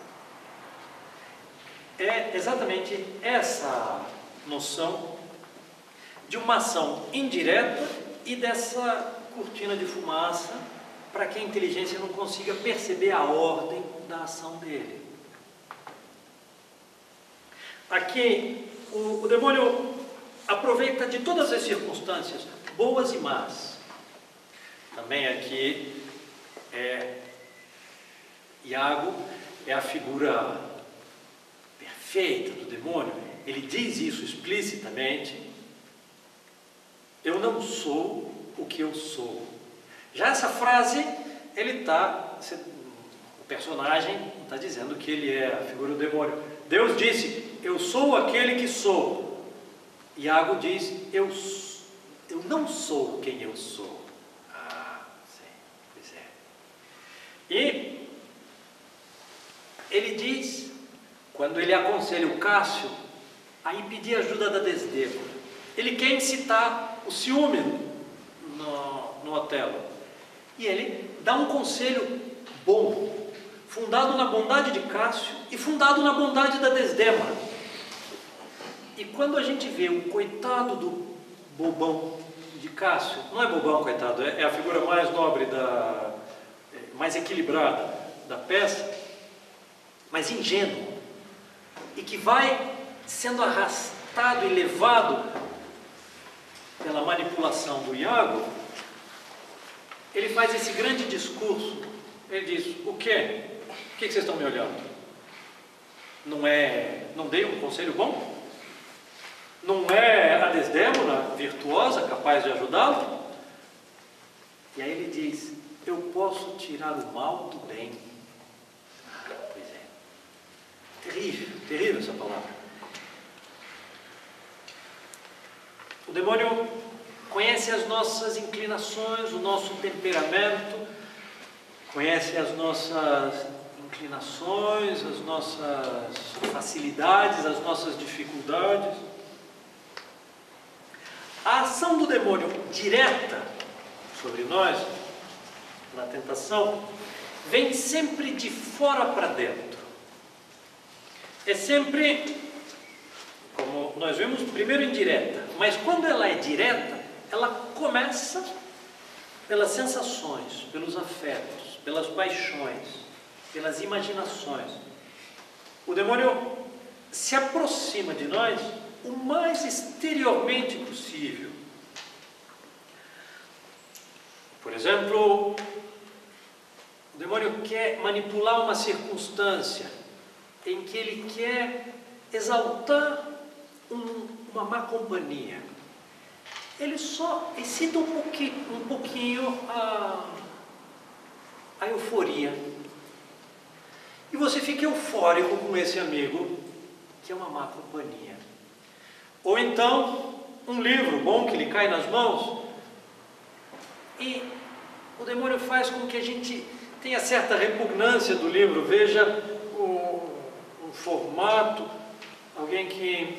É exatamente essa noção de uma ação indireta e dessa cortina de fumaça para que a inteligência não consiga perceber a ordem da ação dele. Aqui o, o demônio aproveita de todas as circunstâncias, boas e más. Também aqui é Iago é a figura perfeita do demônio. Ele diz isso explicitamente. Eu não sou o que eu sou. Já essa frase, ele está, o personagem está dizendo que ele é a figura do demônio. Deus disse: Eu sou aquele que sou. Iago diz: Eu, eu não sou quem eu sou. Ah, sim, pois é. E ele diz, quando ele aconselha o Cássio a impedir a ajuda da Desdemona, ele quer incitar o ciúme no, no Otelo. E ele dá um conselho bom, fundado na bondade de Cássio e fundado na bondade da Desdémona. E quando a gente vê o coitado do bobão de Cássio, não é bobão, coitado, é, é a figura mais nobre, da, mais equilibrada da peça, mas ingênuo, e que vai sendo arrastado e levado pela manipulação do Iago, ele faz esse grande discurso. Ele diz: O quê? O que vocês estão me olhando? Não é. Não dei um conselho bom? Não é a desdémona virtuosa capaz de ajudá-lo? E aí ele diz: Eu posso tirar o mal do bem. Pois é. Terrível, terrível essa palavra. O demônio conhece as nossas inclinações, o nosso temperamento, conhece as nossas inclinações, as nossas facilidades, as nossas dificuldades. A ação do demônio direta sobre nós, na tentação, vem sempre de fora para dentro. É sempre como nós vimos primeiro indireta, mas quando ela é direta, ela começa pelas sensações, pelos afetos, pelas paixões, pelas imaginações. O demônio se aproxima de nós o mais exteriormente possível. Por exemplo, o demônio quer manipular uma circunstância em que ele quer exaltar um, uma má companhia. Ele só excita um pouquinho, um pouquinho a, a euforia. E você fica eufórico com esse amigo, que é uma má companhia. Ou então, um livro bom que lhe cai nas mãos, e o demônio faz com que a gente tenha certa repugnância do livro, veja o, o formato, alguém que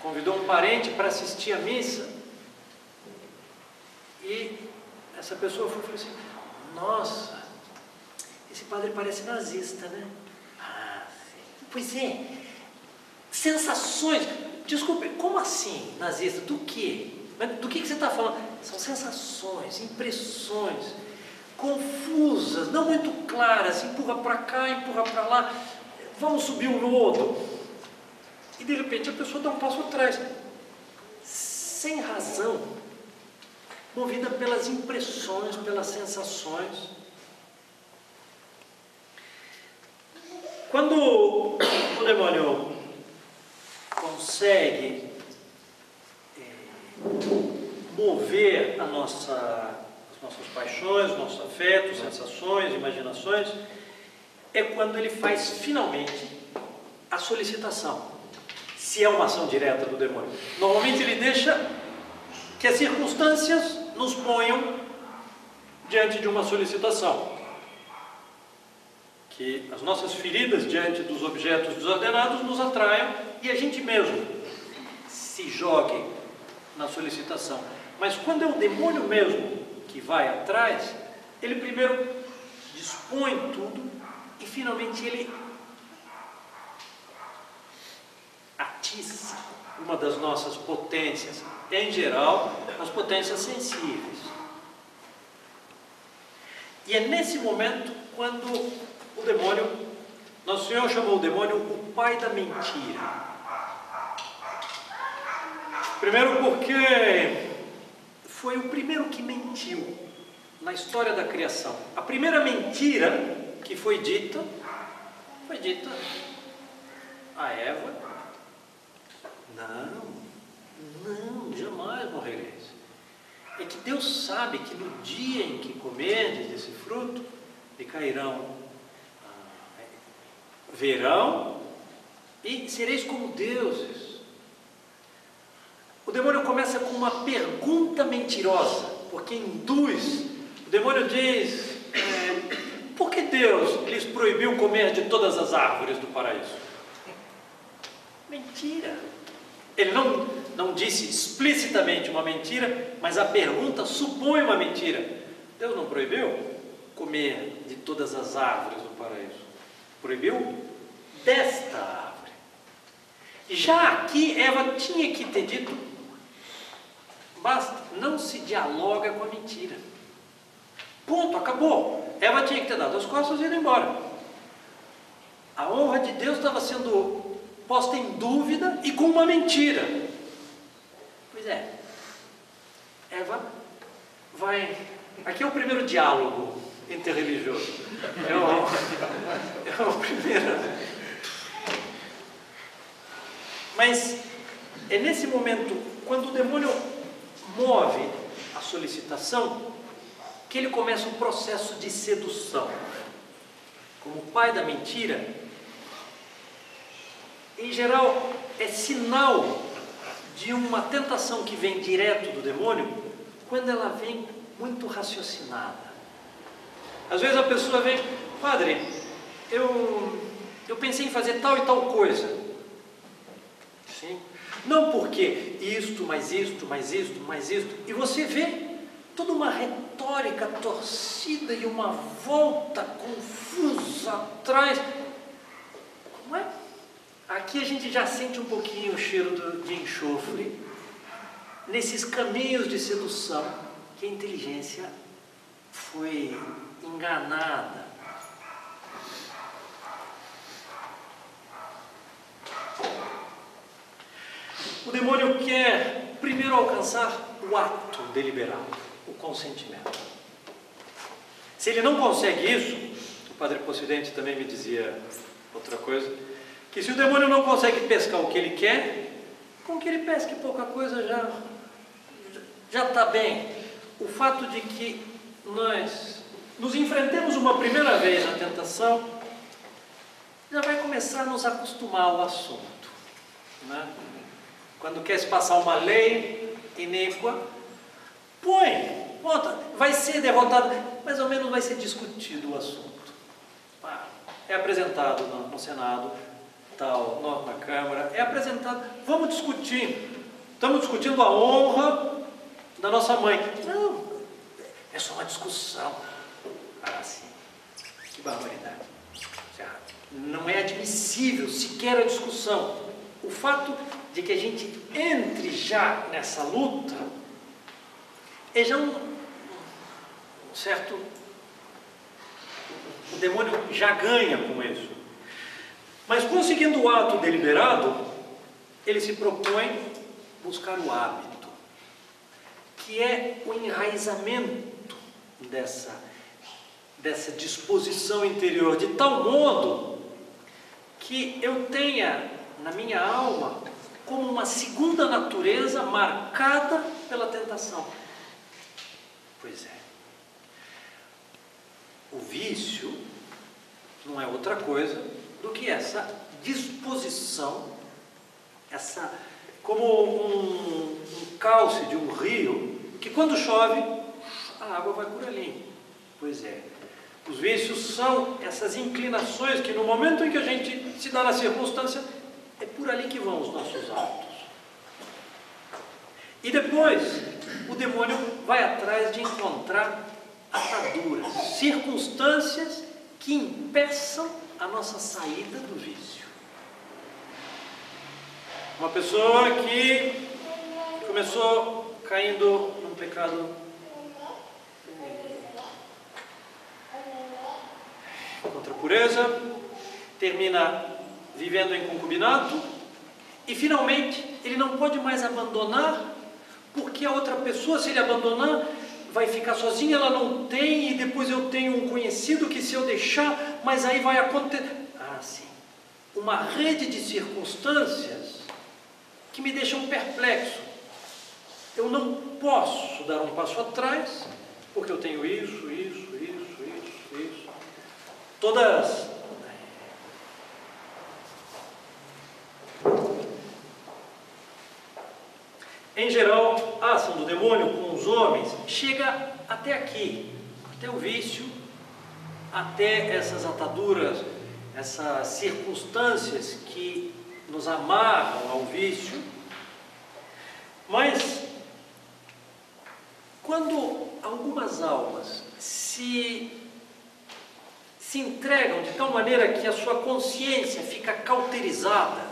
convidou um parente para assistir a missa e essa pessoa foi, falou assim: Nossa, esse padre parece nazista, né? Ah, sim. Pois é, sensações. Desculpe, como assim nazista? Do que? Do que, que você está falando? São sensações, impressões confusas, não muito claras, empurra para cá, empurra para lá, vamos subir o lodo, e de repente a pessoa dá um passo atrás, sem razão, movida pelas impressões, pelas sensações. Quando o demônio consegue é, mover a nossa, nossas paixões, nossos afetos, sensações, imaginações, é quando ele faz finalmente a solicitação se é uma ação direta do demônio. Normalmente ele deixa que as circunstâncias nos ponham diante de uma solicitação. Que as nossas feridas diante dos objetos desordenados nos atraiam e a gente mesmo se jogue na solicitação. Mas quando é o demônio mesmo que vai atrás, ele primeiro dispõe tudo e finalmente ele atiça uma das nossas potências, em geral, as potências sensíveis. E é nesse momento quando o demônio Nosso Senhor chamou o demônio o pai da mentira. Primeiro porque foi o primeiro que mentiu na história da criação. A primeira mentira que foi dita foi dita a Eva: Não, não, jamais morrereis. É que Deus sabe que no dia em que comerdes desse fruto, lhe cairão ah, verão e sereis como deuses o demônio começa com uma pergunta mentirosa, porque induz. O demônio diz: é, por que Deus lhes proibiu comer de todas as árvores do paraíso? Mentira. Ele não, não disse explicitamente uma mentira, mas a pergunta supõe uma mentira. Deus não proibiu comer de todas as árvores do paraíso. Proibiu desta árvore. Já aqui Eva tinha que ter dito Basta, não se dialoga com a mentira. Ponto, acabou. Eva tinha que ter dado as costas e ido embora. A honra de Deus estava sendo posta em dúvida e com uma mentira. Pois é, Eva vai. Aqui é o primeiro diálogo interreligioso. É o, é o primeiro. Mas é nesse momento, quando o demônio move a solicitação, que ele começa um processo de sedução. Como pai da mentira, em geral é sinal de uma tentação que vem direto do demônio, quando ela vem muito raciocinada. Às vezes a pessoa vem, padre, eu, eu pensei em fazer tal e tal coisa. Sim, não porque isto, mais isto, mais isto, mais isto. E você vê toda uma retórica torcida e uma volta confusa atrás. Como é? Aqui a gente já sente um pouquinho o cheiro de enxofre, nesses caminhos de sedução que a inteligência foi enganada O demônio quer primeiro alcançar o ato deliberado, o consentimento. Se ele não consegue isso, o Padre Possidente também me dizia outra coisa, que se o demônio não consegue pescar o que ele quer, com que ele pesque pouca coisa já já está bem. O fato de que nós nos enfrentemos uma primeira vez na tentação já vai começar a nos acostumar ao assunto. Né? Quando quer se passar uma lei iníqua, põe, bota, vai ser derrotado, mais ou menos vai ser discutido o assunto. É apresentado no, no Senado, tal, na Câmara, é apresentado, vamos discutir. Estamos discutindo a honra da nossa mãe. Não, é só uma discussão. Ah, sim. Que barbaridade. Não é admissível sequer a discussão. O fato de que a gente entre já nessa luta é já um, certo. O demônio já ganha com isso. Mas conseguindo o ato deliberado, ele se propõe buscar o hábito, que é o enraizamento dessa, dessa disposição interior, de tal modo que eu tenha na minha alma como uma segunda natureza marcada pela tentação. Pois é. O vício não é outra coisa do que essa disposição, essa como um, um calce de um rio que quando chove a água vai por ali. Pois é. Os vícios são essas inclinações que no momento em que a gente se dá na circunstância é por ali que vão os nossos atos. E depois, o demônio vai atrás de encontrar ataduras, circunstâncias que impeçam a nossa saída do vício. Uma pessoa que começou caindo num pecado contra a pureza, termina vivendo em concubinato e finalmente ele não pode mais abandonar, porque a outra pessoa, se ele abandonar, vai ficar sozinha, ela não tem, e depois eu tenho um conhecido que se eu deixar, mas aí vai acontecer. Ah, sim. Uma rede de circunstâncias que me deixam perplexo. Eu não posso dar um passo atrás, porque eu tenho isso, isso, isso, isso, isso. Todas Em geral, a ação do demônio com os homens chega até aqui, até o vício, até essas ataduras, essas circunstâncias que nos amarram ao vício. Mas, quando algumas almas se, se entregam de tal maneira que a sua consciência fica cauterizada,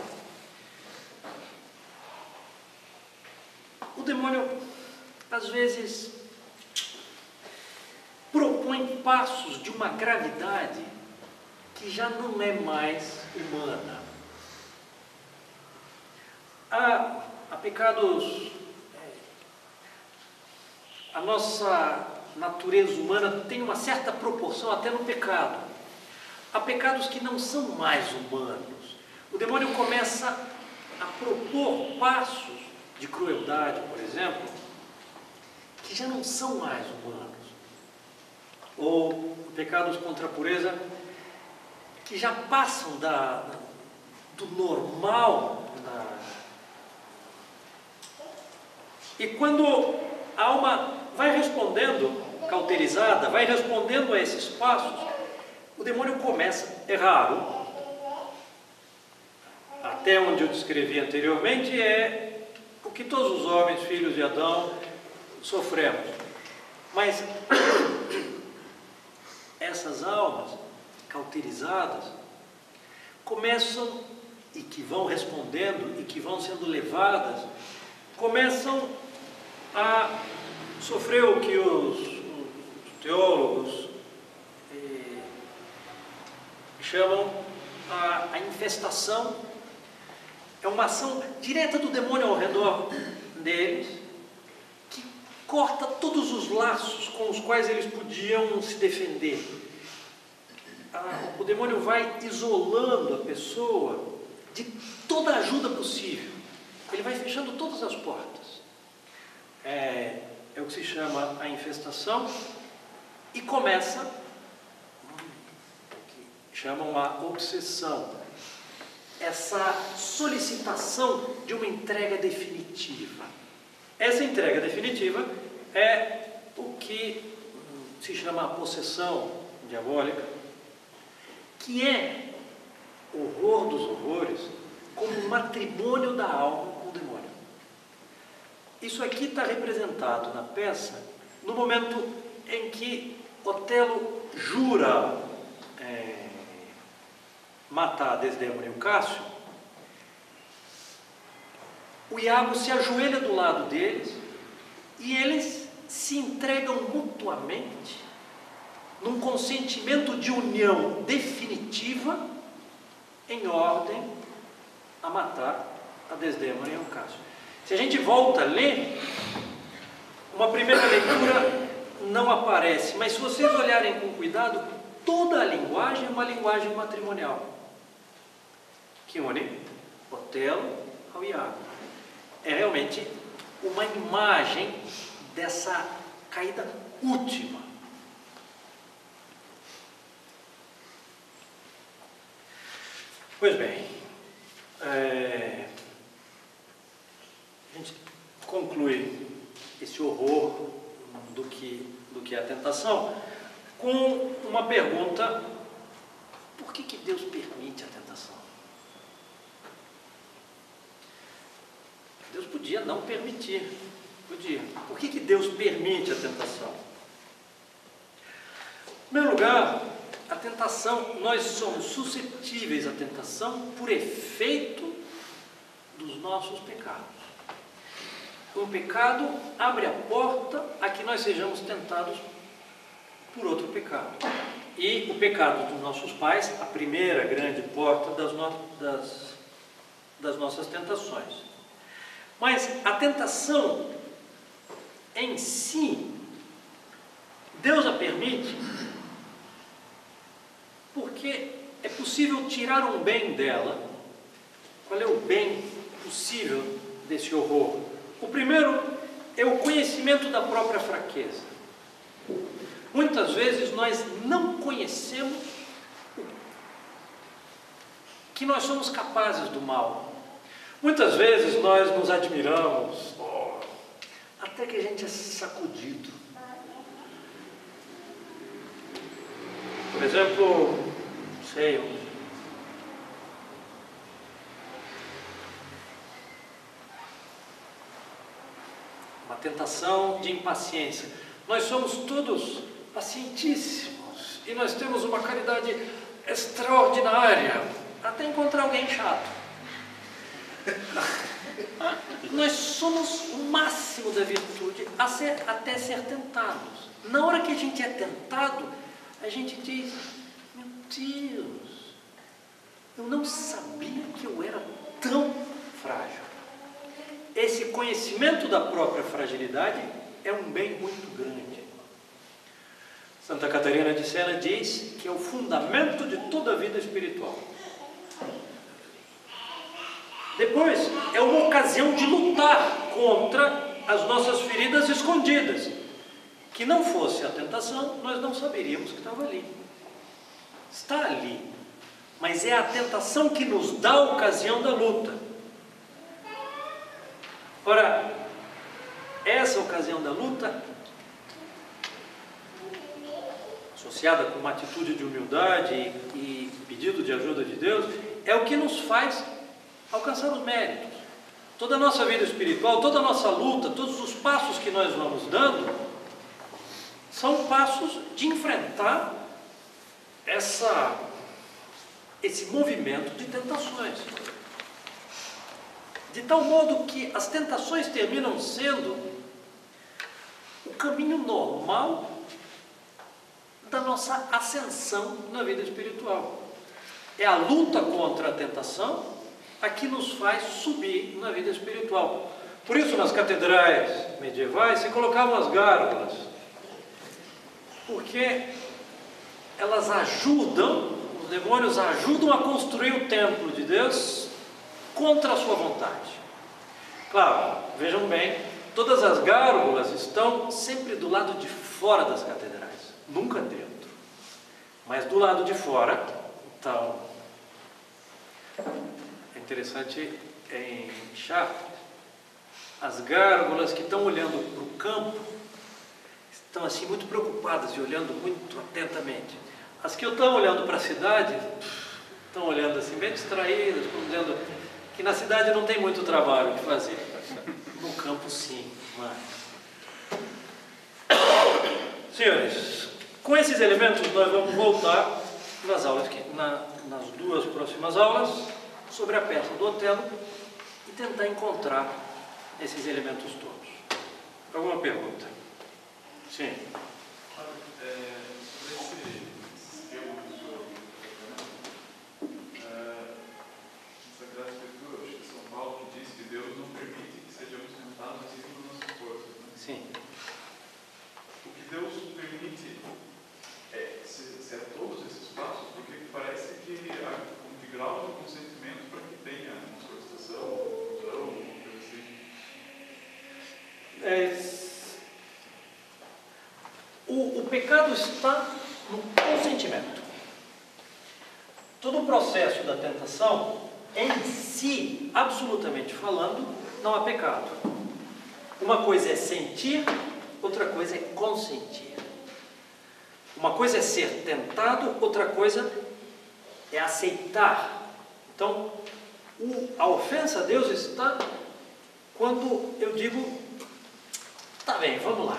O demônio, às vezes, propõe passos de uma gravidade que já não é mais humana. Há, há pecados. É, a nossa natureza humana tem uma certa proporção até no pecado. Há pecados que não são mais humanos. O demônio começa a propor passos de crueldade, por exemplo, que já não são mais humanos. Ou pecados contra a pureza que já passam da, do normal. E quando a alma vai respondendo, cauterizada, vai respondendo a esses passos, o demônio começa, é raro, até onde eu descrevi anteriormente, é o que todos os homens, filhos de Adão, sofremos. Mas essas almas cauterizadas começam e que vão respondendo e que vão sendo levadas, começam a sofrer o que os, os teólogos eh, chamam a, a infestação é uma ação direta do demônio ao redor deles, que corta todos os laços com os quais eles podiam se defender. Ah, o demônio vai isolando a pessoa de toda ajuda possível. Ele vai fechando todas as portas. É, é o que se chama a infestação e começa o que chamam a obsessão essa solicitação de uma entrega definitiva. Essa entrega definitiva é o que se chama a possessão diabólica, que é horror dos horrores, como um matrimônio da alma com o demônio. Isso aqui está representado na peça no momento em que Otelo jura matar Desdémona e o Cássio, o Iago se ajoelha do lado deles e eles se entregam mutuamente num consentimento de união definitiva em ordem a matar a Desdémona e o Cássio. Se a gente volta a ler, uma primeira leitura não aparece, mas se vocês olharem com cuidado, toda a linguagem é uma linguagem matrimonial que une Otelo ao Iago. É realmente uma imagem dessa caída última. Pois bem, é, a gente conclui esse horror do que, do que é a tentação com uma pergunta: por que, que Deus permite a tentação? Deus podia não permitir. Podia. Por que, que Deus permite a tentação? Em primeiro lugar, a tentação, nós somos suscetíveis à tentação por efeito dos nossos pecados. O pecado abre a porta a que nós sejamos tentados por outro pecado. e o pecado dos nossos pais, a primeira grande porta das, no, das, das nossas tentações. Mas a tentação em si, Deus a permite porque é possível tirar um bem dela. Qual é o bem possível desse horror? O primeiro é o conhecimento da própria fraqueza. Muitas vezes nós não conhecemos que nós somos capazes do mal. Muitas vezes nós nos admiramos, oh, até que a gente é sacudido. Por exemplo, sei, uma tentação de impaciência. Nós somos todos pacientíssimos e nós temos uma caridade extraordinária até encontrar alguém chato. Nós somos o máximo da virtude até ser tentados. Na hora que a gente é tentado, a gente diz: Meu Deus, eu não sabia que eu era tão frágil. Esse conhecimento da própria fragilidade é um bem muito grande. Santa Catarina de Sena diz que é o fundamento de toda a vida espiritual. Depois, é uma ocasião de lutar contra as nossas feridas escondidas. Que não fosse a tentação, nós não saberíamos que estava ali. Está ali. Mas é a tentação que nos dá a ocasião da luta. Ora, essa ocasião da luta, associada com uma atitude de humildade e, pedido de ajuda de Deus, é o que nos faz alcançar os méritos. Toda a nossa vida espiritual, toda a nossa luta, todos os passos que nós vamos dando, são passos de enfrentar essa, esse movimento de tentações. De tal modo que as tentações terminam sendo o caminho normal da nossa ascensão na vida espiritual. É a luta contra a tentação a que nos faz subir na vida espiritual. Por isso, nas catedrais medievais se colocavam as gárgulas porque elas ajudam, os demônios ajudam a construir o templo de Deus contra a sua vontade. Claro, vejam bem, todas as gárgulas estão sempre do lado de fora das catedrais, nunca dentro. Mas do lado de fora, então, interessante em Chartres, as gárgulas que estão olhando para o campo estão assim muito preocupadas e olhando muito atentamente. As que estão olhando para a cidade, estão olhando assim bem distraídas, como dizendo que na cidade não tem muito trabalho que fazer. No campo sim, mas... Senhores, com esses elementos nós vamos voltar nas aulas que, na, nas duas próximas aulas sobre a peça do Otelo e tentar encontrar esses elementos todos. Alguma pergunta? Sim. É, sobre esse termo que o senhor é, na Sagrada Escritura, acho que São Paulo que diz que Deus não permite que sejamos tentados acima das nossas forças. Né? Sim. O que Deus permite é, se, se é todos esses passos, porque parece que há um degrau de consentimento para que tenha uma solicitação, confusão, coisa assim. É, o, o pecado está no consentimento. Todo o processo da tentação, em si, absolutamente falando, não há pecado. Uma coisa é sentir, outra coisa é consentir. Uma coisa é ser tentado, outra coisa é aceitar. Então, a ofensa a Deus está quando eu digo, tá bem, vamos lá.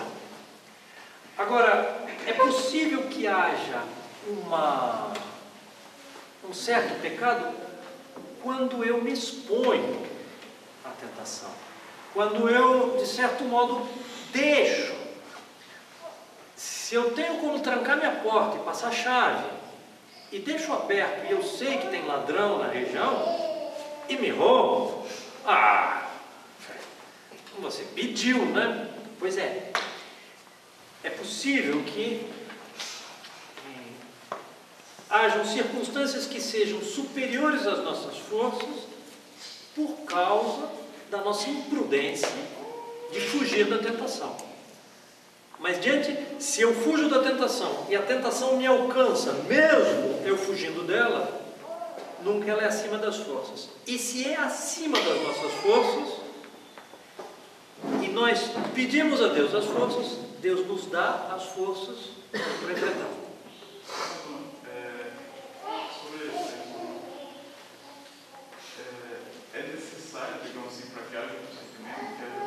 Agora, é possível que haja uma, um certo pecado quando eu me exponho à tentação, quando eu, de certo modo, deixo. Se eu tenho como trancar minha porta e passar chave, e deixo aberto e eu sei que tem ladrão na região, e me roubam, ah, você pediu, né? Pois é, é possível que hum, hajam circunstâncias que sejam superiores às nossas forças por causa da nossa imprudência de fugir da tentação. Mas diante, se eu fujo da tentação e a tentação me alcança, mesmo eu fugindo dela, nunca ela é acima das forças. E se é acima das nossas forças, e nós pedimos a Deus as forças, Deus nos dá as forças para enfrentar. É, é, é necessário, digamos assim, para que haja um sentimento, que haja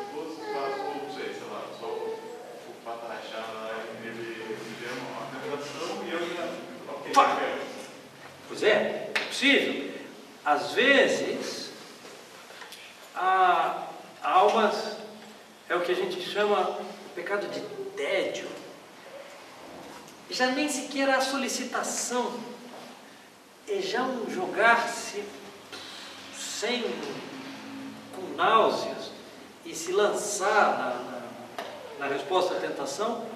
passos, ou sei, sei lá, só o pata lá, ele viver uma tentação e eu já, ok. Pois é, é possível. Às vezes, há, há almas, é o que a gente chama pecado de tédio. Já nem sequer a solicitação, é já um jogar-se sem, com náuseas e se lançar na, na, na resposta à tentação,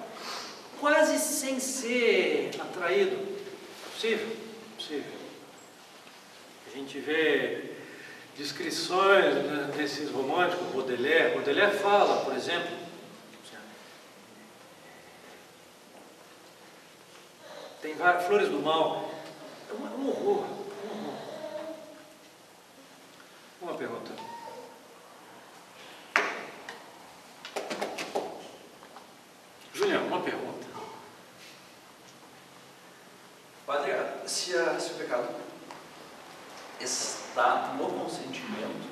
quase sem ser atraído. Possível? Possível. A gente vê descrições né, desses românticos, Baudelaire. Baudelaire fala, por exemplo, tem várias, Flores do Mal. É um, um horror, um horror. Uma pergunta. Julião, uma pergunta. Padre, se, a- se o pecado está no consentimento,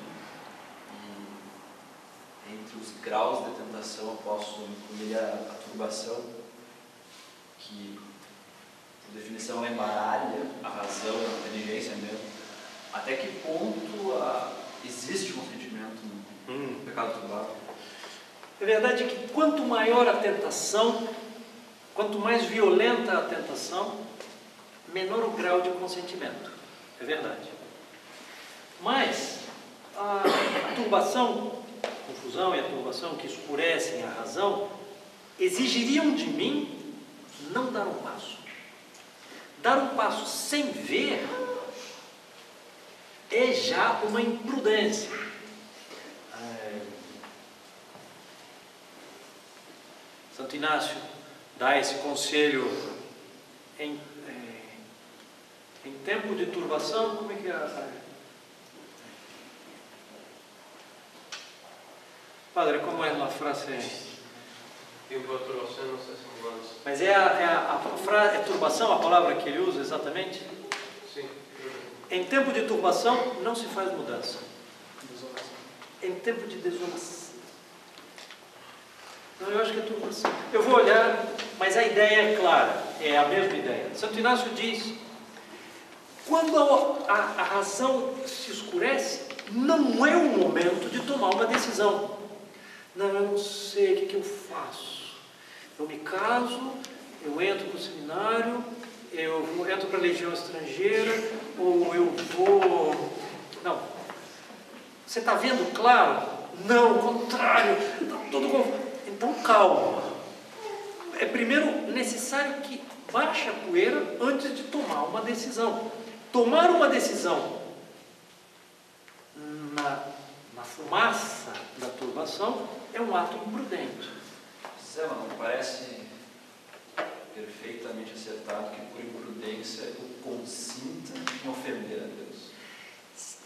e entre os graus de tentação eu posso incluir a, a turbação, que definição embaralha a razão, a inteligência mesmo. Até que ponto ah, existe consentimento no Hum. pecado turbado? É verdade que quanto maior a tentação, quanto mais violenta a tentação, menor o grau de consentimento. É verdade. Mas a, a turbação, a confusão e a turbação que escurecem a razão, exigiriam de mim não dar um passo. Dar um passo sem ver é já uma imprudência. É, Santo Inácio dá esse conselho em, é, em tempo de turbação, como é que é? Padre, como é a frase? Tempo a turbação não se semblança. Mas é a, é a, a frase, é turbação a palavra que ele usa exatamente? Sim. Em tempo de turbação não se faz mudança. Em tempo de desolação. Não, eu acho que é turbação. Eu vou olhar, mas a ideia é clara, é a mesma ideia. Santo Inácio diz: quando a, a, a razão se escurece, não é o momento de tomar uma decisão. Não, eu não sei o que, que eu faço. Eu me caso, eu entro para o seminário, eu entro para a legião estrangeira, ou eu vou. Não. Você está vendo claro? Não, contrário. Está tudo. Então calma. É primeiro necessário que baixe a poeira antes de tomar uma decisão. Tomar uma decisão na, na fumaça da turbação é um ato imprudente. Mas não parece perfeitamente acertado que por imprudência eu consinta em ofender a Deus.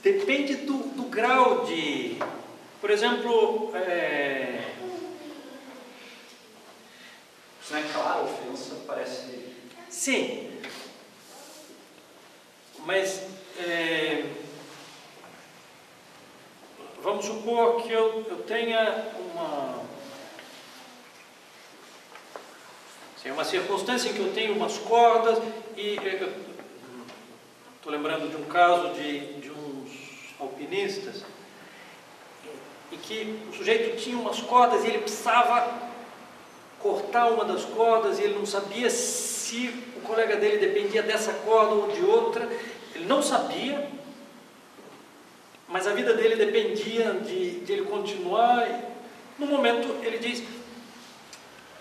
Depende do, do grau de. Por exemplo, é, Se não é clara a ofensa, parece. sim, mas é, vamos supor que eu, eu tenha uma. Assim, uma circunstância em que eu tenho umas cordas e estou lembrando de um caso de, de uns alpinistas e que o sujeito tinha umas cordas e ele precisava cortar uma das cordas e ele não sabia se o colega dele dependia dessa corda ou de outra. Ele não sabia, mas a vida dele dependia de, de ele continuar. No momento ele diz: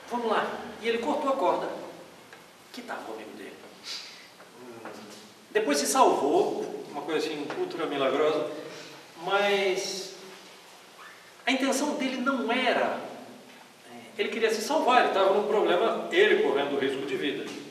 Vamos lá. E ele cortou a corda que estava o amigo dele. Depois se salvou, uma coisa assim ultra milagrosa, mas a intenção dele não era. é, Ele queria se salvar, ele estava num problema, ele correndo risco de vida.